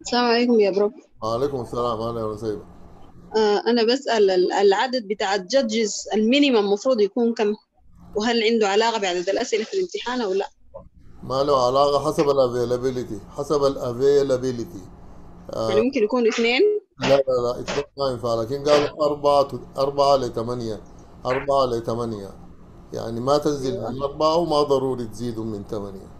السلام عليكم يا prof. وعليكم السلام أهلا وسهلا. آه أنا بسأل ال- العدد بتاع ال judges ال minimum المفروض يكون كم؟ وهل عنده علاقة بعدد الأسئلة في الامتحان أو لا؟ ما له علاقة حسب ال availability حسب ال availability يعني ممكن يكون اثنين؟ لا لا لا اثنين ما ينفع. لكن قالوا أربعة أربعة لثمانية أربعة لثمانية يعني ما تنزل من أربعة وما ضروري تزيدوا من ثمانية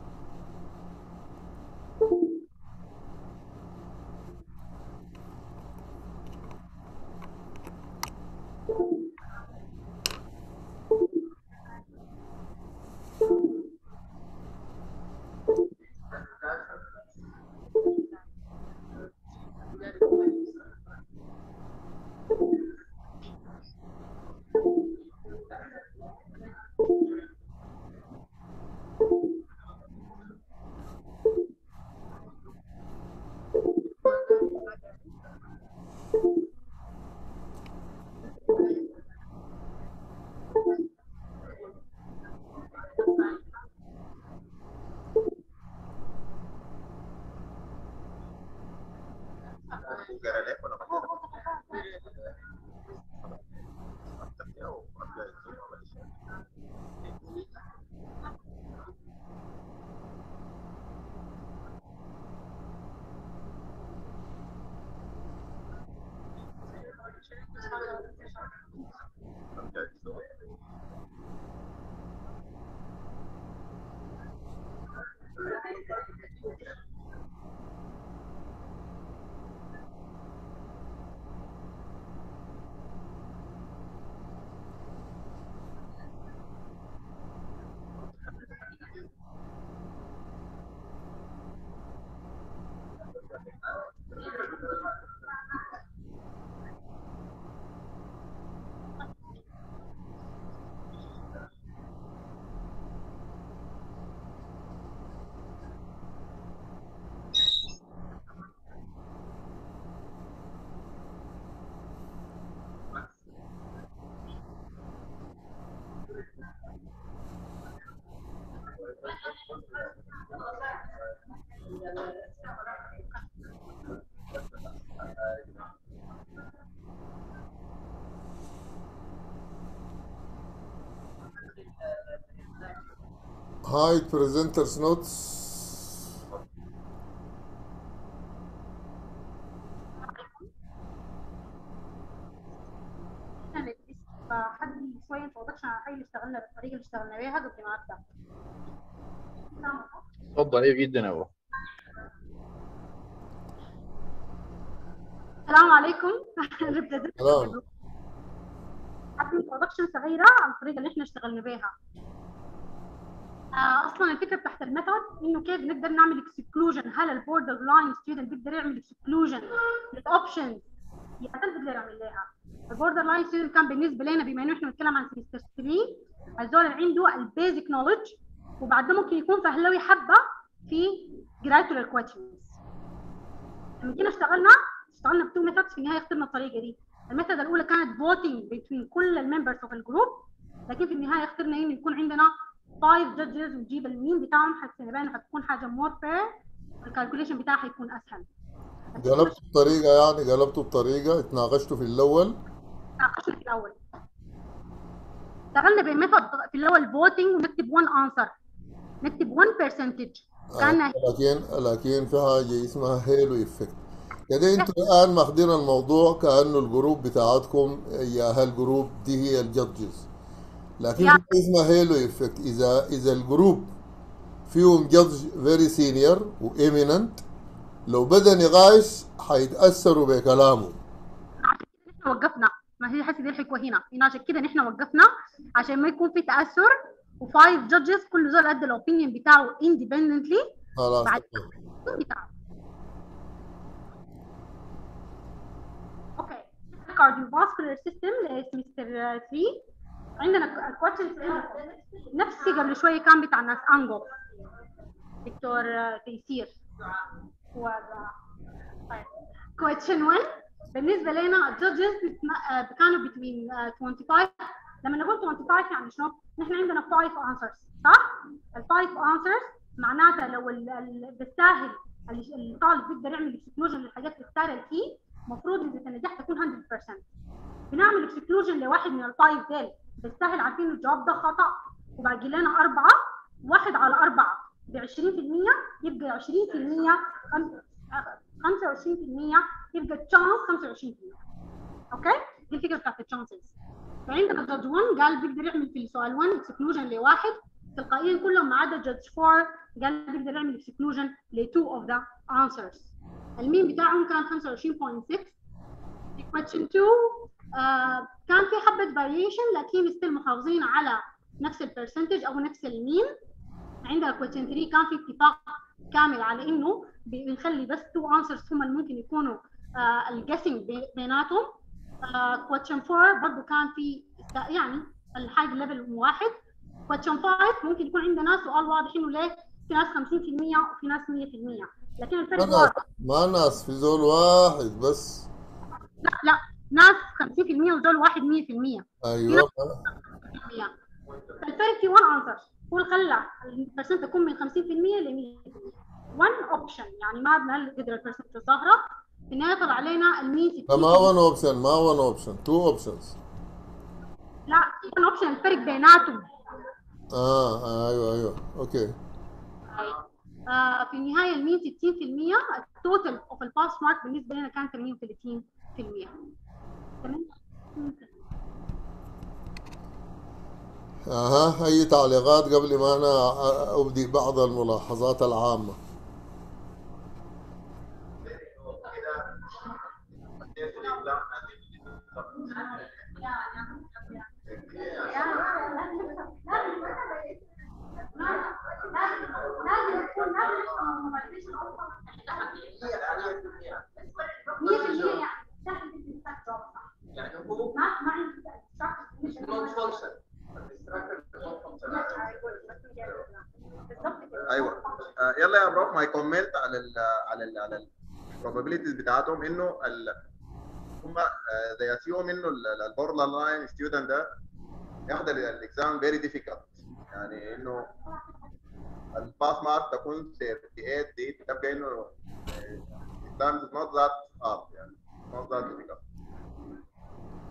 هاي presenters notes. إحنا بحدي شوية انترودكشن عن اي اللي اشتغلنا بالطريقة اللي اشتغلنا بيها قبل ما ابدا صوت ضعيف جدا السلام. عليكم سلام حدي introduction صغيرة عن الطريقة اللي إحنا اشتغلنا بيها. أصلا الفكرة بتاعت ال method إنه كيف نقدر نعمل exclusion هل ال borderline student بيقدر يعمل exclusion لل options اللي هل بيقدر يعمل لها ال borderline student كان بالنسبة لنا بما إنه إحنا بنتكلم عن semester 3 الزول اللي عنده ال basic knowledge وبعد ده ممكن يكون فهلوي حبة في قرايته لل questions لما جينا اشتغلنا اشتغلنا ب two methods في النهاية اخترنا الطريقة دي. ال method الأولى كانت voting بين كل ال members of ال group لكن في النهاية اخترنا إنه يكون عندنا 5 judges ونجيب ال mean بتاعهم انه حتكون حاجة more fair ال calculation بتاعها حيكون أسهل. قلبتوا الطريقة يعني قلبتوا الطريقة اتناقشتوا في الأول. ناقشنا في الأول. اشتغلنا ب method في الأول voting ونكتب 1 answer نكتب 1 percentage كان لكن لكن في حاجة اسمها halo effect كده أنتوا الآن ماخدين الموضوع كأنه ال group بتاعتكم يا ها ال group دي هي ال judges لكن يعني- اسمها halo effect إذا إذا ال group فيهم judge very senior و eminent لو بدأ نقاش حيتأثروا بكلامه وقفنا. ما هي حسي دي الحكوة هنا. هنا عشان كده نحن وقفنا. عشان ما يكون في تأثر. و five judges كل زول أدى ال opinion بتاعه independently خلاص. بعد بتاعه. okay cardiovascular system ل semester 3 عندنا ال question نفس قبل شوية كان بتاع ناس أنجو. دكتور تيسير. هو طيب. question 1 بالنسبة لنا ال judges كانوا uh, 25 لما نقول 25 يعني شنو؟ نحن عندنا 5 answers صح؟ ال 5 answers معناتها لو ال- ال- بالساهل ال- الطالب بيقدر يعمل exclusion للحاجات اللي اختارها ال key المفروض نسبه النجاح تكون 100% بنعمل exclusion لواحد من ال five ديل. بالساهل عارفين الجواب ده خطأ. وباقي لنا أربعة واحد على أربعة. ب 20% يبقى 20% خم- 25% يبقى ال chance 25% okay؟ دي الفكرة بتاعت ال chances فعندنا judge 1 قال بيقدر يعمل في سؤال 1 exclusion لواحد. تلقائيا كلهم ما عدا judge 4 قال بيقدر يعمل exclusion ل 2 of the answers ال mean بتاعهم كان 25.6 question 2 آه كان في حبة variation لكن still محافظين على نفس ال percentage أو نفس ال mean عندنا question 3 كان في اتفاق كامل على إنه بنخلي بس two answers هم اللي ممكن يكونوا آه ال guessing بيناتهم. آه question 4 برضه كان في يعني الحاجة level واحد. question 5 ممكن يكون عندنا سؤال واضح إنه ليه في ناس 50% وفي ناس 100% لكن الفرق ما ناس في زول واحد بس. لا لا. ناس 50% ودول واحد 100% أيوه. فالفرق في 1 answer هو اللي خلى ال percent تكون من 50% ل 100 1 option يعني ما بنقدر ال percent ظاهره في النهايه طلع علينا ال mean لا ما 1 option ما 1 option 2 options لا 1 option الفرق بيناتهم. آه أيوه أيوه. okay. آه في النهاية ال mean 60% ال total of ال pass mark بالنسبة لنا كان 38% تمام أها اي تعليقات قبل ما أنا أبدي بعض الملاحظات العامة أيوه آه، my comment على ال على ال على ال probabilities بتاعتهم إنه هم زي assume إنه ال borderline student ده يحضر ال exam very difficult يعني إنه ال pass mark تكون 38 دي تبقى إنه ال exam is not that hard. يعني not that difficult.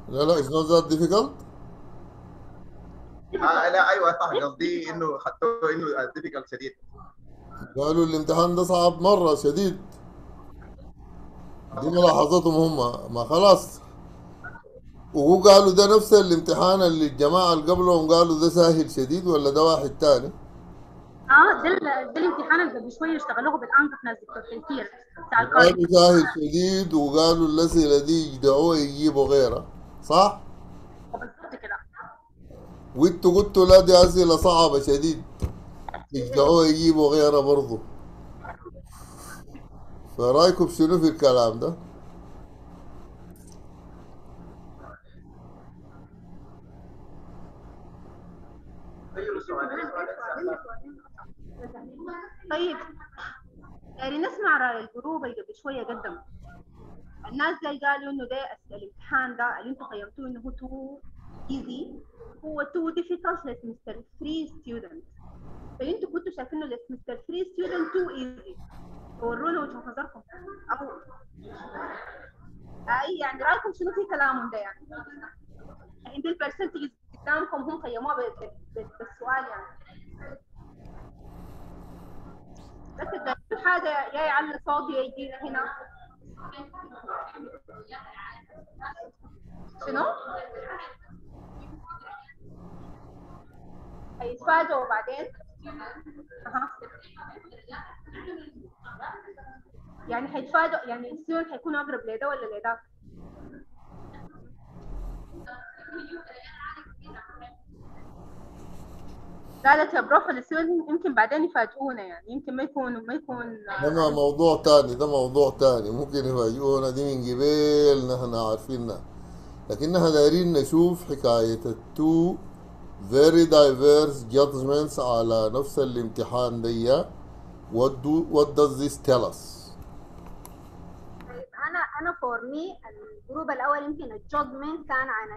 لا لا it's not that difficult. آه لا أيوه صح قصدي إنه حطوا إنه difficult شديد. قالوا الامتحان ده صعب مرة شديد. دي ملاحظتهم هم. ما خلاص. وهو قالوا ده نفس الامتحان اللي الجماعة اللي قبلهم قالوا ده سهل شديد ولا ده واحد تاني؟ آه ده ده الامتحان اللي قبل شوية اشتغلوه بالانجح ناس دكتور تنكير بتاع قالوا الكارد سهل شديد وقالوا الأسئلة دي يدعوها يجيبوا غيرها صح؟ بالظبط كده. وانتوا قلتوا لا دي أسئلة صعبة شديد. يدعوها يجيبوا غيرها برضه. فرايكم شنو في الكلام ده؟ طيب يعني نسمع رأي الجروب اللي قبل شوية قدم. الناس زي قالوا إنه ده الامتحان ده اللي أنتم خيرتوه إنه هو too easy هو too difficult ل semester 3 student فانتوا كنتوا شايفينه ل semester 3 student too easy ورونا وجهه نظركم أو أي يعني رأيكم شنو في كلامهم ده يعني؟ يعني دي ال percentage قدامكم هم قيموها بالسؤال يعني. بس حاجة جاي على صوتي يجينا هنا. شنو؟ هيتفاجئوا بعدين أها. يعني حيتفادوا يعني السيون حيكونوا أقرب لده ولا لده؟ قالت يا بروف السيون يمكن بعدين يفاجئونا يعني يمكن ما يكونوا ما يكون. ده موضوع تاني ده موضوع تاني ممكن يفاجئونا دي من قبل نحن عارفينها. لكن نحن دايرين نشوف حكاية ال two very diverse judgments على نفس الامتحان دي. What do what does this tell us? طيب أنا أنا for me ال group الأول يمكن ال judgment كان عن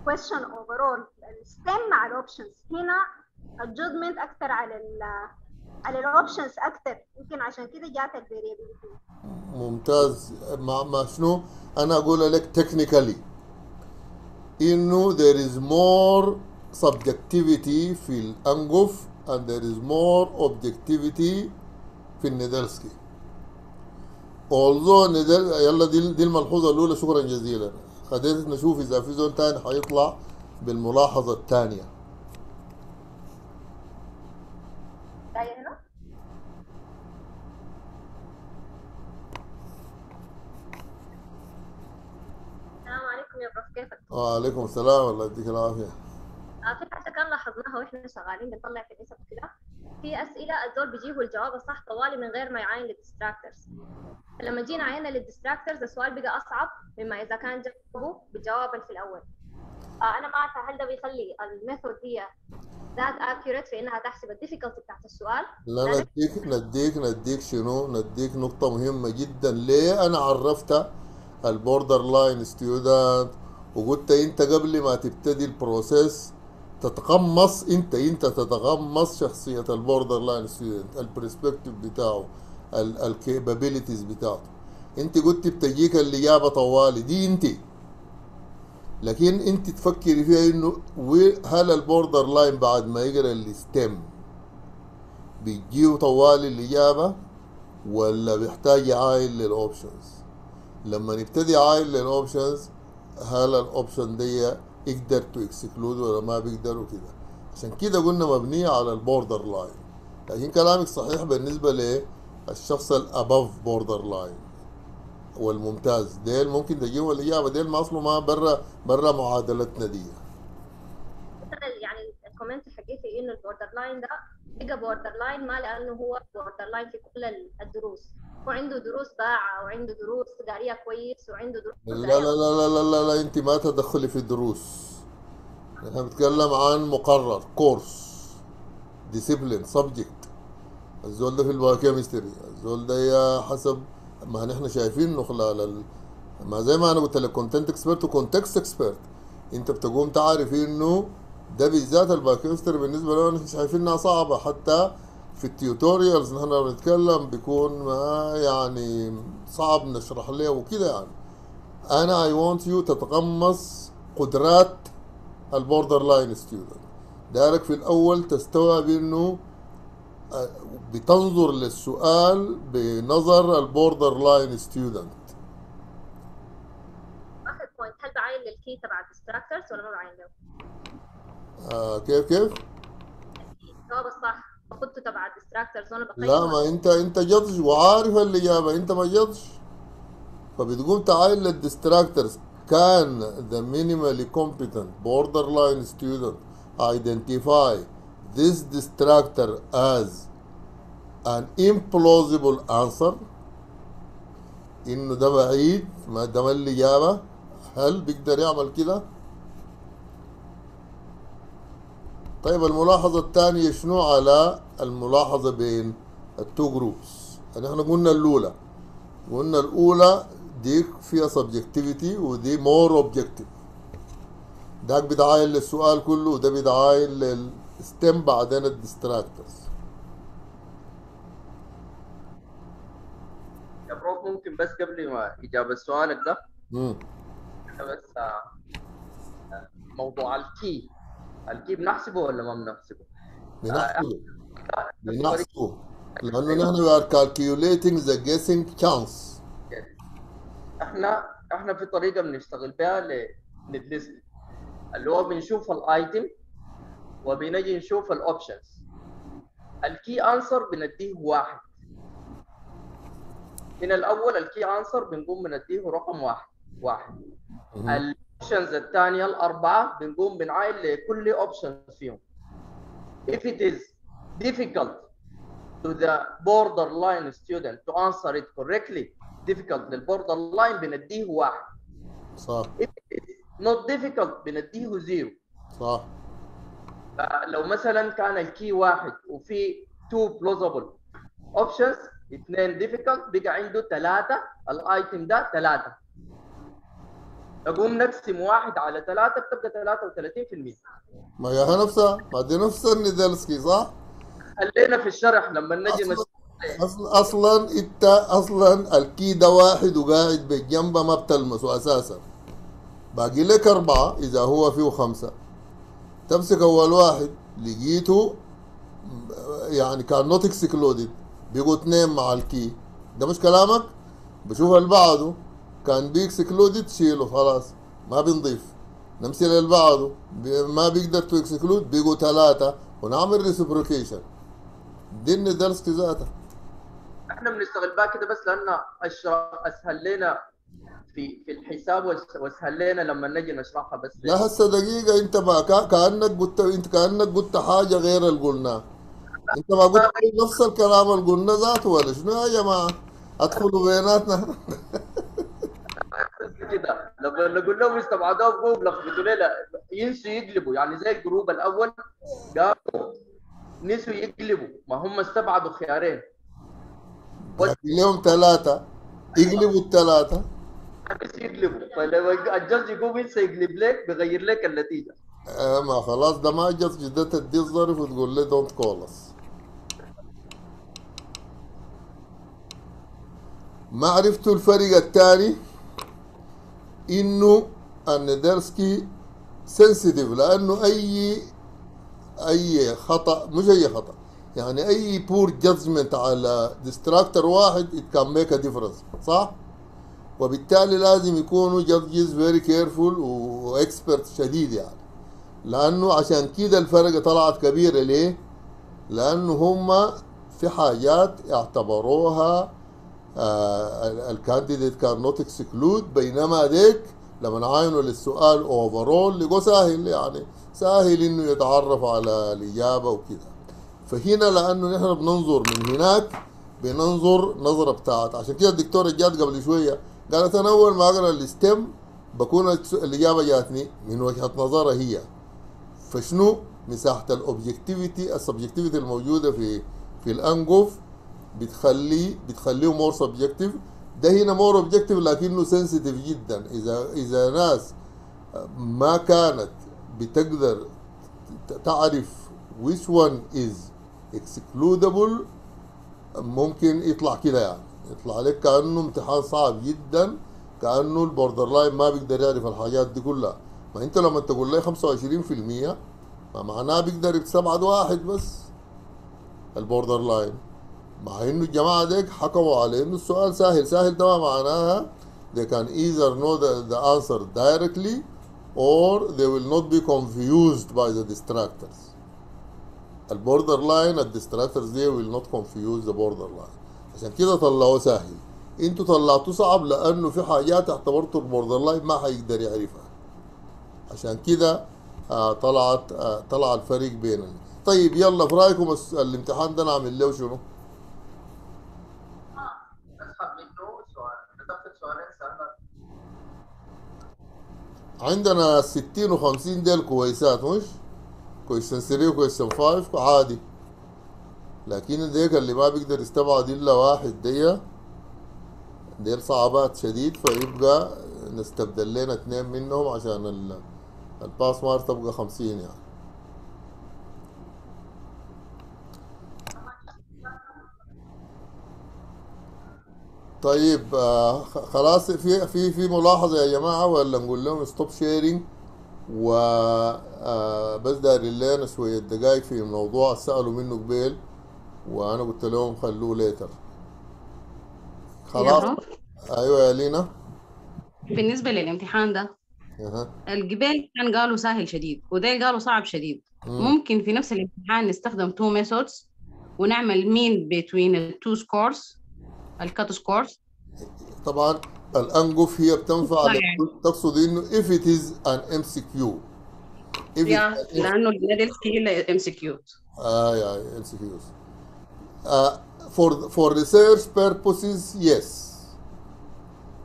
ال question overall ال stem مع ال options هنا ال judgment أكثر على ال على ال options أكثر يمكن عشان كده جات ال variability ممتاز. مع ما شنو؟ أنا أقول لك technically. إنه there is more subjectivity في ال Angoff and there is more objectivity في ال Nedelsky although Nedel يلا دي, دي الملحوظة الأولى شكرا جزيلا. خلينا نشوف إذا في زول تاني حيطلع جاية هنا السلام عليكم يا بروف كيفك؟ وعليكم السلام الله يديك العافيه آه في حاجة كان لاحظناها وإحنا شغالين بنطلع في النسب كده في أسئلة الزول بيجيبه الجواب الصح طوالي من غير ما يعاين لل distractors فلما جينا عينا لل distractors السؤال بقى أصعب مما إذا كان جاوبه بالجواب في الأول. آه أنا ما عارفة هل ده بيخلي ال method دي ذات accurate في إنها تحسب ال difficulty بتاعت السؤال؟ لا نديك نديك نديك شنو؟ نديك نقطة مهمة جدا. ليه؟ أنا عرفت ال borderline student وقلت أنت قبل ما تبتدي ال process تتقمص أنت أنت تتقمص شخصية ال borderline student ال perspective بتاعه ال capabilities بتاعته. أنت قلت بتجيك الإجابة طوالي دي أنت. لكن انت تفكري فيها انه هل ال borderline بعد ما يقرأ ال stem بيجيه طوالي الإجابة ولا بيحتاج يعاين لل options لما نبتدي عاين لل options هل ال option دي يقدر to exclude ولا ما بيقدر وكده عشان كده قلنا مبنية على ال borderline. لكن كلامك صحيح بالنسبة للشخص ال above borderline والممتاز. ديل ممكن تجيهم الإجابة. ديل ما أصله ما برا برا معادلتنا دي. يعني ال comment حقيقي إنه ال borderline ده بقى borderline ما لأنه هو borderline في كل الدروس. وعنده دروس باعة وعنده دروس قارية كويس وعنده دروس لا لا لا لا لا لا, لا انت ما تدخلي في الدروس إحنا بنتكلم عن مقرر course discipline subject الزول ده في ال biochemistry الزول ده يا حسب ما نحن شايفينه خلال ال... ما زي ما أنا قلت لك content expert و context expert انت بتقوم تعرف إنه ده بالذات ال biochemistry بالنسبة لنا نحن شايفينها صعبة حتى في ال tutorials نحن بنتكلم بيكون ما يعني صعب نشرح له وكده يعني أنا I want you تتقمص قدرات ال borderline student داك في الأول تستوعب إنه آه، بتنظر للسؤال بنظر ال borderline student آخر point هل بعاين لل key تبع ال distractors ولا ما بعين له؟ آه كيف كيف؟ الجواب الصح باخدته تبع ال distractors وأنا بقيم لا ما انت أنت judge وعارف الاجابه أنت ما judge فبتقوم تعاين للديستراكترز كان the minimally competent borderline student identify this distractor as an implausible answer. إنه ده بعيد ما ده ما الاجابه هل بيقدر يعمل كده؟ طيب الملاحظة الثانية شنو على الملاحظة بين ال two groups يعني إحنا قلنا الأولى. قلنا الأولى دي فيها subjectivity ودي more objective. داك بيتعاين للسؤال كله وده بيتعاين لل stem بعدين ال distractors يا prof ممكن بس قبل ما إجابة سؤالك ده مم. أنا بس آه، موضوع ال key ال key بنحسبه ولا ما بنحسبه؟ بنحسبه. بنحسبه. لأنه نحن we are calculating the guessing chance. إحنا إحنا في طريقة بنشتغل بها لل list اللي هو بنشوف ال item وبنجي نشوف ال options ال key answer بنديه واحد. من الأول ال key answer بنقوم بنديه رقم واحد. واحد. ال options الثانية الأربعة بنقوم بنعاين لكل option فيهم. If it is difficult to the borderline student to answer it correctly difficult لل border بنديه واحد. صح. If it is not difficult بنديه zero صح. لو مثلا كان ال key واحد وفي two plausible options اثنين difficult بقى عنده ثلاثة الايتم ده ثلاثة. نقوم نقسم واحد على ثلاثة بتبقى 33% ما هي نفسها ما دي نفس الندلسكي صح؟ خلينا في الشرح لما نجي نشرح أصل أصلا إنت أصلا الكي ده واحد وقاعد بجنبه ما بتلمسه أساسا. باقي لك أربعة إذا هو فيه خمسة. تمسك أول واحد لقيته يعني كان not excluded بيقوا اثنين مع ال key. ده مش كلامك؟ بشوف اللي بعده كان be excluded شيله خلاص ما بنضيف. نمشي بي- ما بيقدر to exclude بيقوا ثلاثة ونعمل reciprocation دي ال Nedelsky ذاتها. إحنا بنشتغل بها كده بس لأن أسهل لنا في في الحساب وأسهل لنا لما نجي نشرحها بس. لا هسه دقيقة أنت ما كا- كأنك قلت أنت كأنك قلت حاجة غير اللي قلناه أنت ما قلت نفس الكلام اللي قلنا ذاته ولا شنو يا جماعة؟ أدخلوا بيناتنا. كده. لما نقول لهم استبعدوها بجوجل لخبطوا لنا ينسوا يقلبوا. يعني زي الجروب الأول قاموا نسوا يقلبوا. ما هم استبعدوا خيارين. لهم ثلاثة. يقلبوا الثلاثة. بس يقلبوا. فلما ال judge يقوم ينسى يقلب لك بيغير لك النتيجة. آه ما خلاص ده ما جت ده تدي الظرف وتقول له don't call us ما عرفتوا الفرق الثاني؟ إنه ال Nedelsky sensitive لأنه أي أي خطأ مش أي خطأ يعني أي poor judgment على distractor واحد it can make a difference صح؟ وبالتالي لازم يكونوا judges very careful و expert شديد يعني لأنه عشان كده الفرقه طلعت كبيرة ليه؟ لأنه هم في حاجات اعتبروها الكانديديت كان نوت اكسكلود بينما ديك لما عاينوا للسؤال overall لقوا سهل يعني سهل إنه يتعرف على الإجابة وكده فهنا لأنه نحن بننظر من هناك بننظر نظرة بتاعت عشان كده الدكتوره جات قبل شوية قالت أنا أول ما أقرأ ال stem بكون الإجابة جاتني من وجهة نظرها هي. فشنو؟ مساحة ال objectivity ال subjectivity الموجودة في في ال Angoff بتخليه بتخليه more subjective ده هنا more objective لكنه sensitive جدا. إذا إذا ناس ما كانت بتقدر تعرف which one is excludable ممكن يطلع كده يعني. يطلع لك كأنه امتحان صعب جدا كأنه ال borderline ما بيقدر يعرف الحاجات دي كلها. ما أنت لما تقول لي 25% ما معناه بيقدر يستبعد واحد بس. ال borderline مع انه الجماعه ديك حكموا على انه السؤال سهل سهل ده معناها they can either know the, the answer directly or they will not be confused by the distractors. ال borderline ال distractors دي will not confuse the borderline. عشان كده طلعوه سهل أنتوا طلعتوه صعب لأنه في حاجات اعتبرتوا ال borderline ما حيقدر يعرفها. عشان كده آه طلعت آه طلع الفرق بيننا. طيب يلا في رأيكم الامتحان ده نعمل له شنو؟ اسحب منه سؤال كتبت سؤالين سهلة عندنا 60 و 50 ديل كويسات مش؟ question 3 و question 5 عادي لكن ديك اللي ما بيقدر يستبعد إلا واحد دي ديل صعبات شديد فيبقى نستبدل لنا اثنين منهم عشان ال- ال pass mark تبقى 50 يعني طيب آه، خلاص في في في ملاحظة يا جماعة ولا نقول لهم stop sharing و آه، بس دايرين لنا شوية دقايق في موضوع سألوا منه قبيل وأنا قلت لهم خلوه later خلاص؟ يا أيوة يا لينا. بالنسبة للامتحان ده أها. القبال كان قالوا سهل شديد وده قالوا صعب شديد. مم. ممكن في نفس الامتحان نستخدم two methods ونعمل مين بين ال two scores ال cut scores طبعا ال Angoff هي بتنفع تقصد إنه if it is an MCQ if لأنه ال Nedelsky هي MCQ آه يا MCQs آه for for research purposes yes.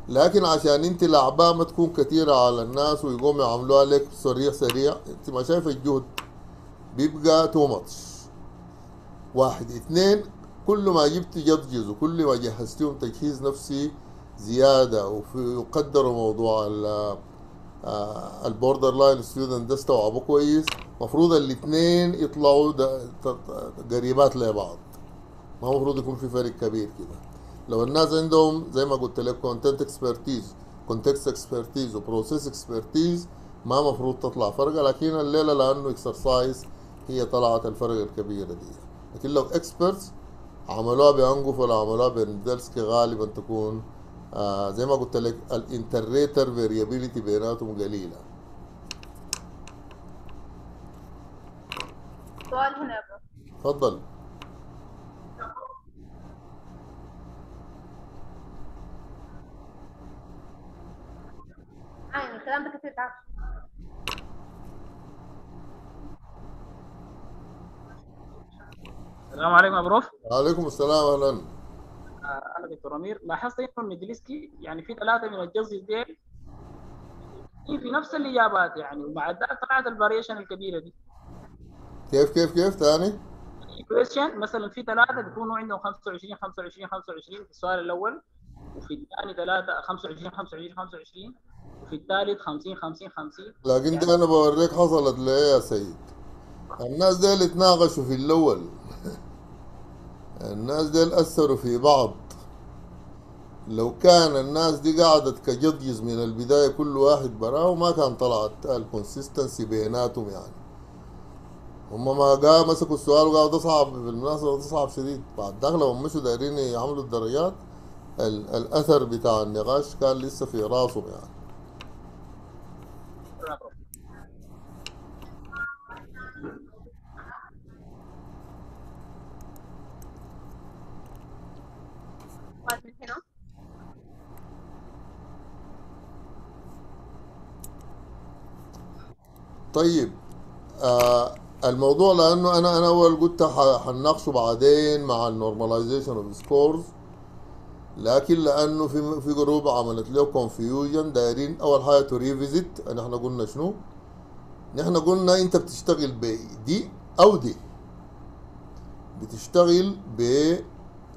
لكن عشان أنت الاعباء ما تكون كثيرة على الناس ويقوموا يعملوها لك سريع سريع أنت ما شايف الجهد بيبقى too much واحد. اثنين كل ما جبت judges وكل ما جهزتهم تجهيز نفسي زيادة وفي يقدروا موضوع ال borderline student ده استوعبوا كويس. المفروض الاثنين يطلعوا قريبات لبعض. ما المفروض يكون في فرق كبير كده. لو الناس عندهم زي ما قلت لك content expertise context expertise و process expertise ما مفروض تطلع فرقه لكن الليلة لأنه exercise هي طلعت الفرق الكبيرة دي. لكن لو experts عملوها ب Angoff ولا عملوها ب Nedelsky غالبا تكون آه زي ما قلت لك ال inter-rater variability بيناتهم قليلة. سؤال هنا تفضل. عين الكلام ده كتير تعرف السلام عليكم يا بروف. وعليكم السلام أهلا. آه، أنا دكتور أمير. لاحظت إنه ال Nedelsky يعني في ثلاثة من الجزء ديل في نفس الإجابات يعني ومع ذلك طلعت ال variation الكبيرة دي. كيف كيف كيف تاني؟ question مثلا في ثلاثة بيكونوا عندهم 25 25 25 في السؤال الأول وفي الثاني ثلاثة 25 25 25 وفي الثالث 50 50 50 لكن دي أنا بوريك حصلت ليه يا سيد؟ الناس ديل اتناقشوا في الأول. الناس ديل أثروا في بعض. لو كان الناس دي قعدت ك judges من البداية كل واحد براه ما كان طلعت ال consistency بيناتهم يعني. هم ما قا مسكوا السؤال وقالوا ده صعب بالمناسبه ده صعب شديد. بعد ذاك لما مشوا دايرين يعملوا الدرجات. ال- الأثر بتاع النقاش كان لسه في راسهم يعني سؤال من هنا طيب آه الموضوع لأنه أنا أنا أول قلت حنناقشه بعدين مع ال normalization of scores لكن لأنه في في جروب عملت له confusion دايرين أول حاجة to revisit نحن قلنا شنو؟ نحن قلنا أنت بتشتغل بدي أو دي بتشتغل ب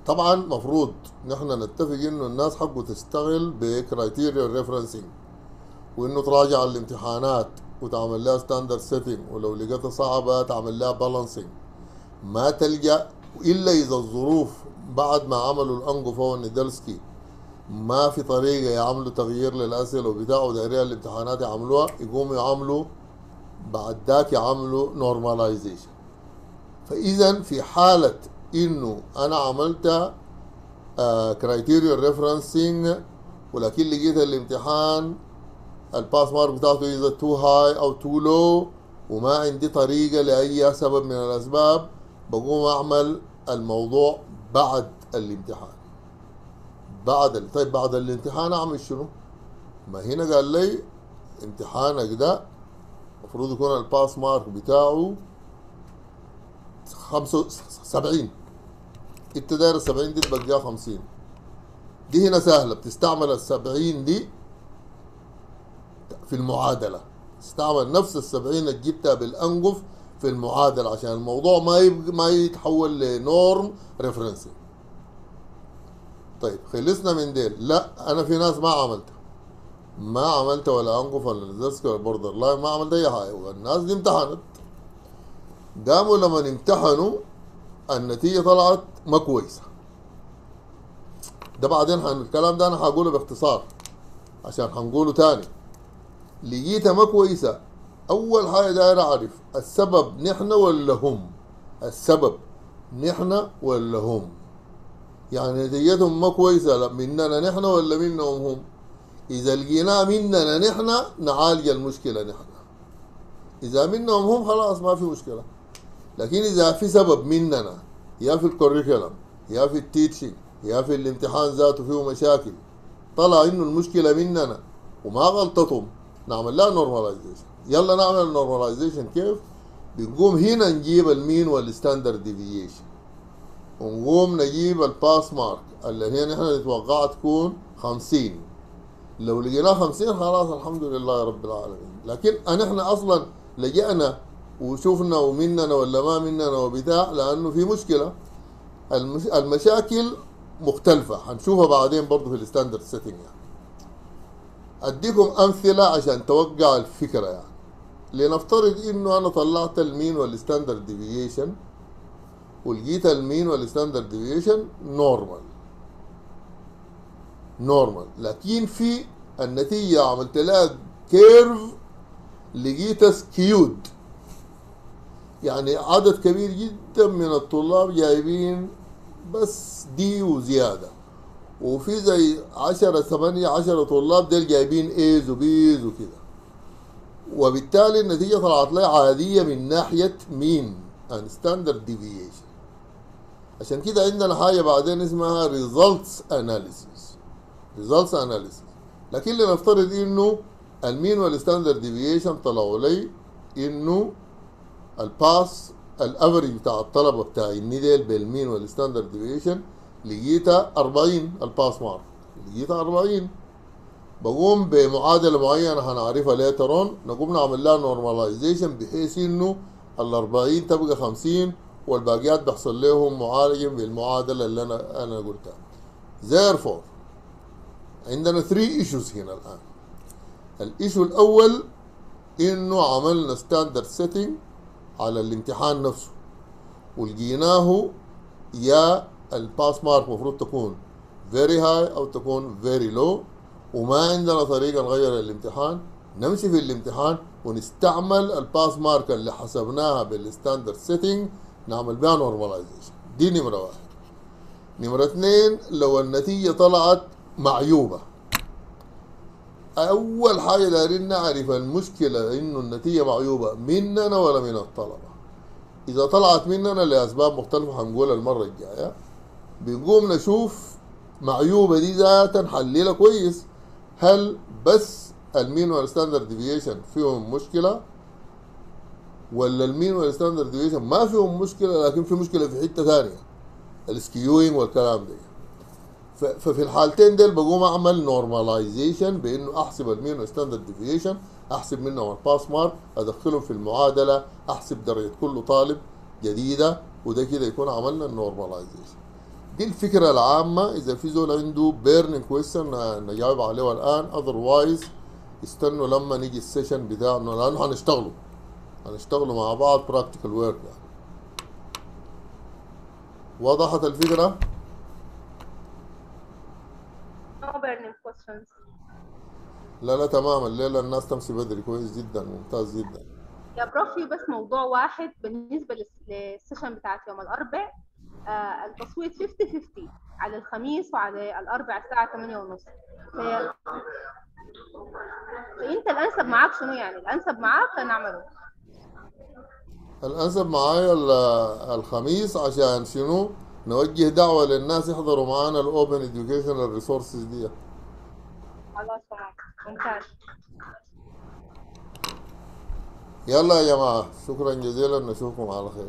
طبعا مفروض نحن نتفق إنه الناس حقه تشتغل ب criteria referencing وإنه تراجع الامتحانات وتعمل لها standard setting ولو لقيتها صعبة تعمل لها balancing ما تلجا إلا إذا الظروف بعد ما عملوا ال Angoff وال Nedelsky ما في طريقة يعملوا تغيير للأسئلة وبتاع ودايرين الامتحانات يعملوها يقوموا يعملوا بعد ذاك يعملوا normalization فإذا في حالة إنه أنا عملت criteria referencing ولكن لقيت الامتحان ال pass mark بتاعته either too high or too low وما عندي طريقة لأي سبب من الأسباب. بقوم أعمل الموضوع بعد الامتحان. بعد ال- طيب بعد الامتحان أعمل شنو؟ ما هنا قال لي امتحانك ده المفروض يكون ال pass mark بتاعه خمسة سبعين. انت داير السبعين دي تبقيها خمسين. دي هنا سهلة. بتستعمل السبعين دي في المعادلة. تستعمل نفس السبعين اللي جبتها بال Angoff في المعادلة عشان الموضوع ما يبقى ما يتحول ل norm referencing. طيب خلصنا من ديل. لا أنا في ناس ما عملتها. ما عملت ولا Angoff ولا Nedelsky ولا borderline ما عملت أي حاجة. والناس دي امتحنت. قاموا لما امتحنوا النتيجة طلعت ما كويسة. ده بعدين الكلام ده أنا هقوله باختصار عشان هنقوله تاني. لقيتها ما كويسة. أول حاجة داير أعرف السبب نحن ولا هم؟ السبب نحن ولا هم؟ يعني نتيجتهم ما كويسة لا مننا نحن ولا منهم هم؟ إذا لقيناه مننا نحن نعالج المشكلة نحن. إذا منهم هم خلاص ما في مشكلة. لكن إذا في سبب مننا يا في ال curriculum يا في ال teaching يا في الامتحان ذاته فيه مشاكل طلع إنه المشكلة مننا وما غلطتهم. نعمل لها normalization يلا نعمل ال normalization كيف؟ بنقوم هنا نجيب ال mean وال standard deviation ونقوم نجيب ال pass mark اللي هي نحن نتوقعها تكون 50 لو لقيناه 50 خلاص الحمد لله رب العالمين. لكن نحن أصلا لجأنا وشفنا ومننا ولا ما مننا وبتاع لأنه في مشكلة. المش... المشاكل مختلفة. هنشوفها بعدين برضه في ال standard setting يعني. أديكم أمثلة عشان توقع الفكرة يعني. لنفترض إنه أنا طلعت ال mean وال standard deviation ولقيت ال mean وال standard deviation normal. normal. لكن في النتيجة عملت لها curve لقيتها skewed. يعني عدد كبير جدا من الطلاب جايبين pass D وزيادة. وفي زي عشرة ثمانية عشرة طلاب ديل جايبين A's و B's وكده. وبالتالي النتيجة طلعت لي عادية من ناحية mean and standard deviation. عشان كده عندنا حاجة بعدين اسمها results analysis. results analysis. لكن لنفترض إنه المين والستاندرد ديفيشن طلعوا لي إنه الباس الافريج بتاع الطلبة بتاع النيدل بال mean وال standard deviation لقيتها 40 ال pass mark لقيتها 40 بقوم بمعادلة معينة هنعرفها later نقوم نعمل لها normalization بحيث إنه ال 40 تبقى 50 والباقيات بيحصل لهم معالجة بالمعادلة اللي أنا أنا قلتها. therefore عندنا 3 issues هنا الآن. ال issue الأول إنه عملنا standard setting على الامتحان نفسه ولقيناه يا ال pass mark المفروض تكون very high أو تكون very low وما عندنا طريقة نغير الامتحان. نمشي في الامتحان ونستعمل ال pass mark اللي حسبناها بال standard setting نعمل بها normalization دي نمرة واحد. نمرة اثنين لو النتيجة طلعت معيوبة. أول حاجة دايرين نعرف المشكلة إنه النتيجة معيوبة مننا ولا من الطلبة. إذا طلعت مننا لأسباب مختلفة هنقولها المرة الجاية. بنقوم نشوف معيوبة دي ذاتا نحللها كويس. هل بس ال mean وال standard deviation فيهم مشكلة؟ ولا ال mean وال standard deviation ما فيهم مشكلة لكن في مشكلة في حتة ثانية ال skewing والكلام ده. ففي الحالتين دول بقوم أعمل normalization بإنه أحسب ال mean وال standard deviation أحسب منهم ال pass mark أدخلهم في المعادلة أحسب درجة كل طالب جديدة وده كده يكون عملنا ال normalization دي الفكرة العامة. إذا في زول عنده burning question نجاوب عليه الآن. otherwise استنوا لما نيجي ال session بتاعنا لأنه هنشتغلوا هنشتغلوا مع بعض practical work يعني. وضحت questions. لا لا تمام الليلة الناس تمشي بدري. كويس جدا ممتاز جدا. يا بروف في بس موضوع واحد بالنسبة للس- لل session بتاعت يوم الأربع. آه التصويت 50 50 على الخميس وعلى الأربع الساعة 8 ونص. في... فانت الأنسب معاك شنو يعني؟ الأنسب معاك نعمله. الأنسب معايا ال- الخميس عشان شنو؟ نوجه دعوة للناس يحضروا معانا ال open educational resources دي. خلاص تمام. ممتاز. يلا يا جماعة شكرا جزيلا نشوفكم على خير.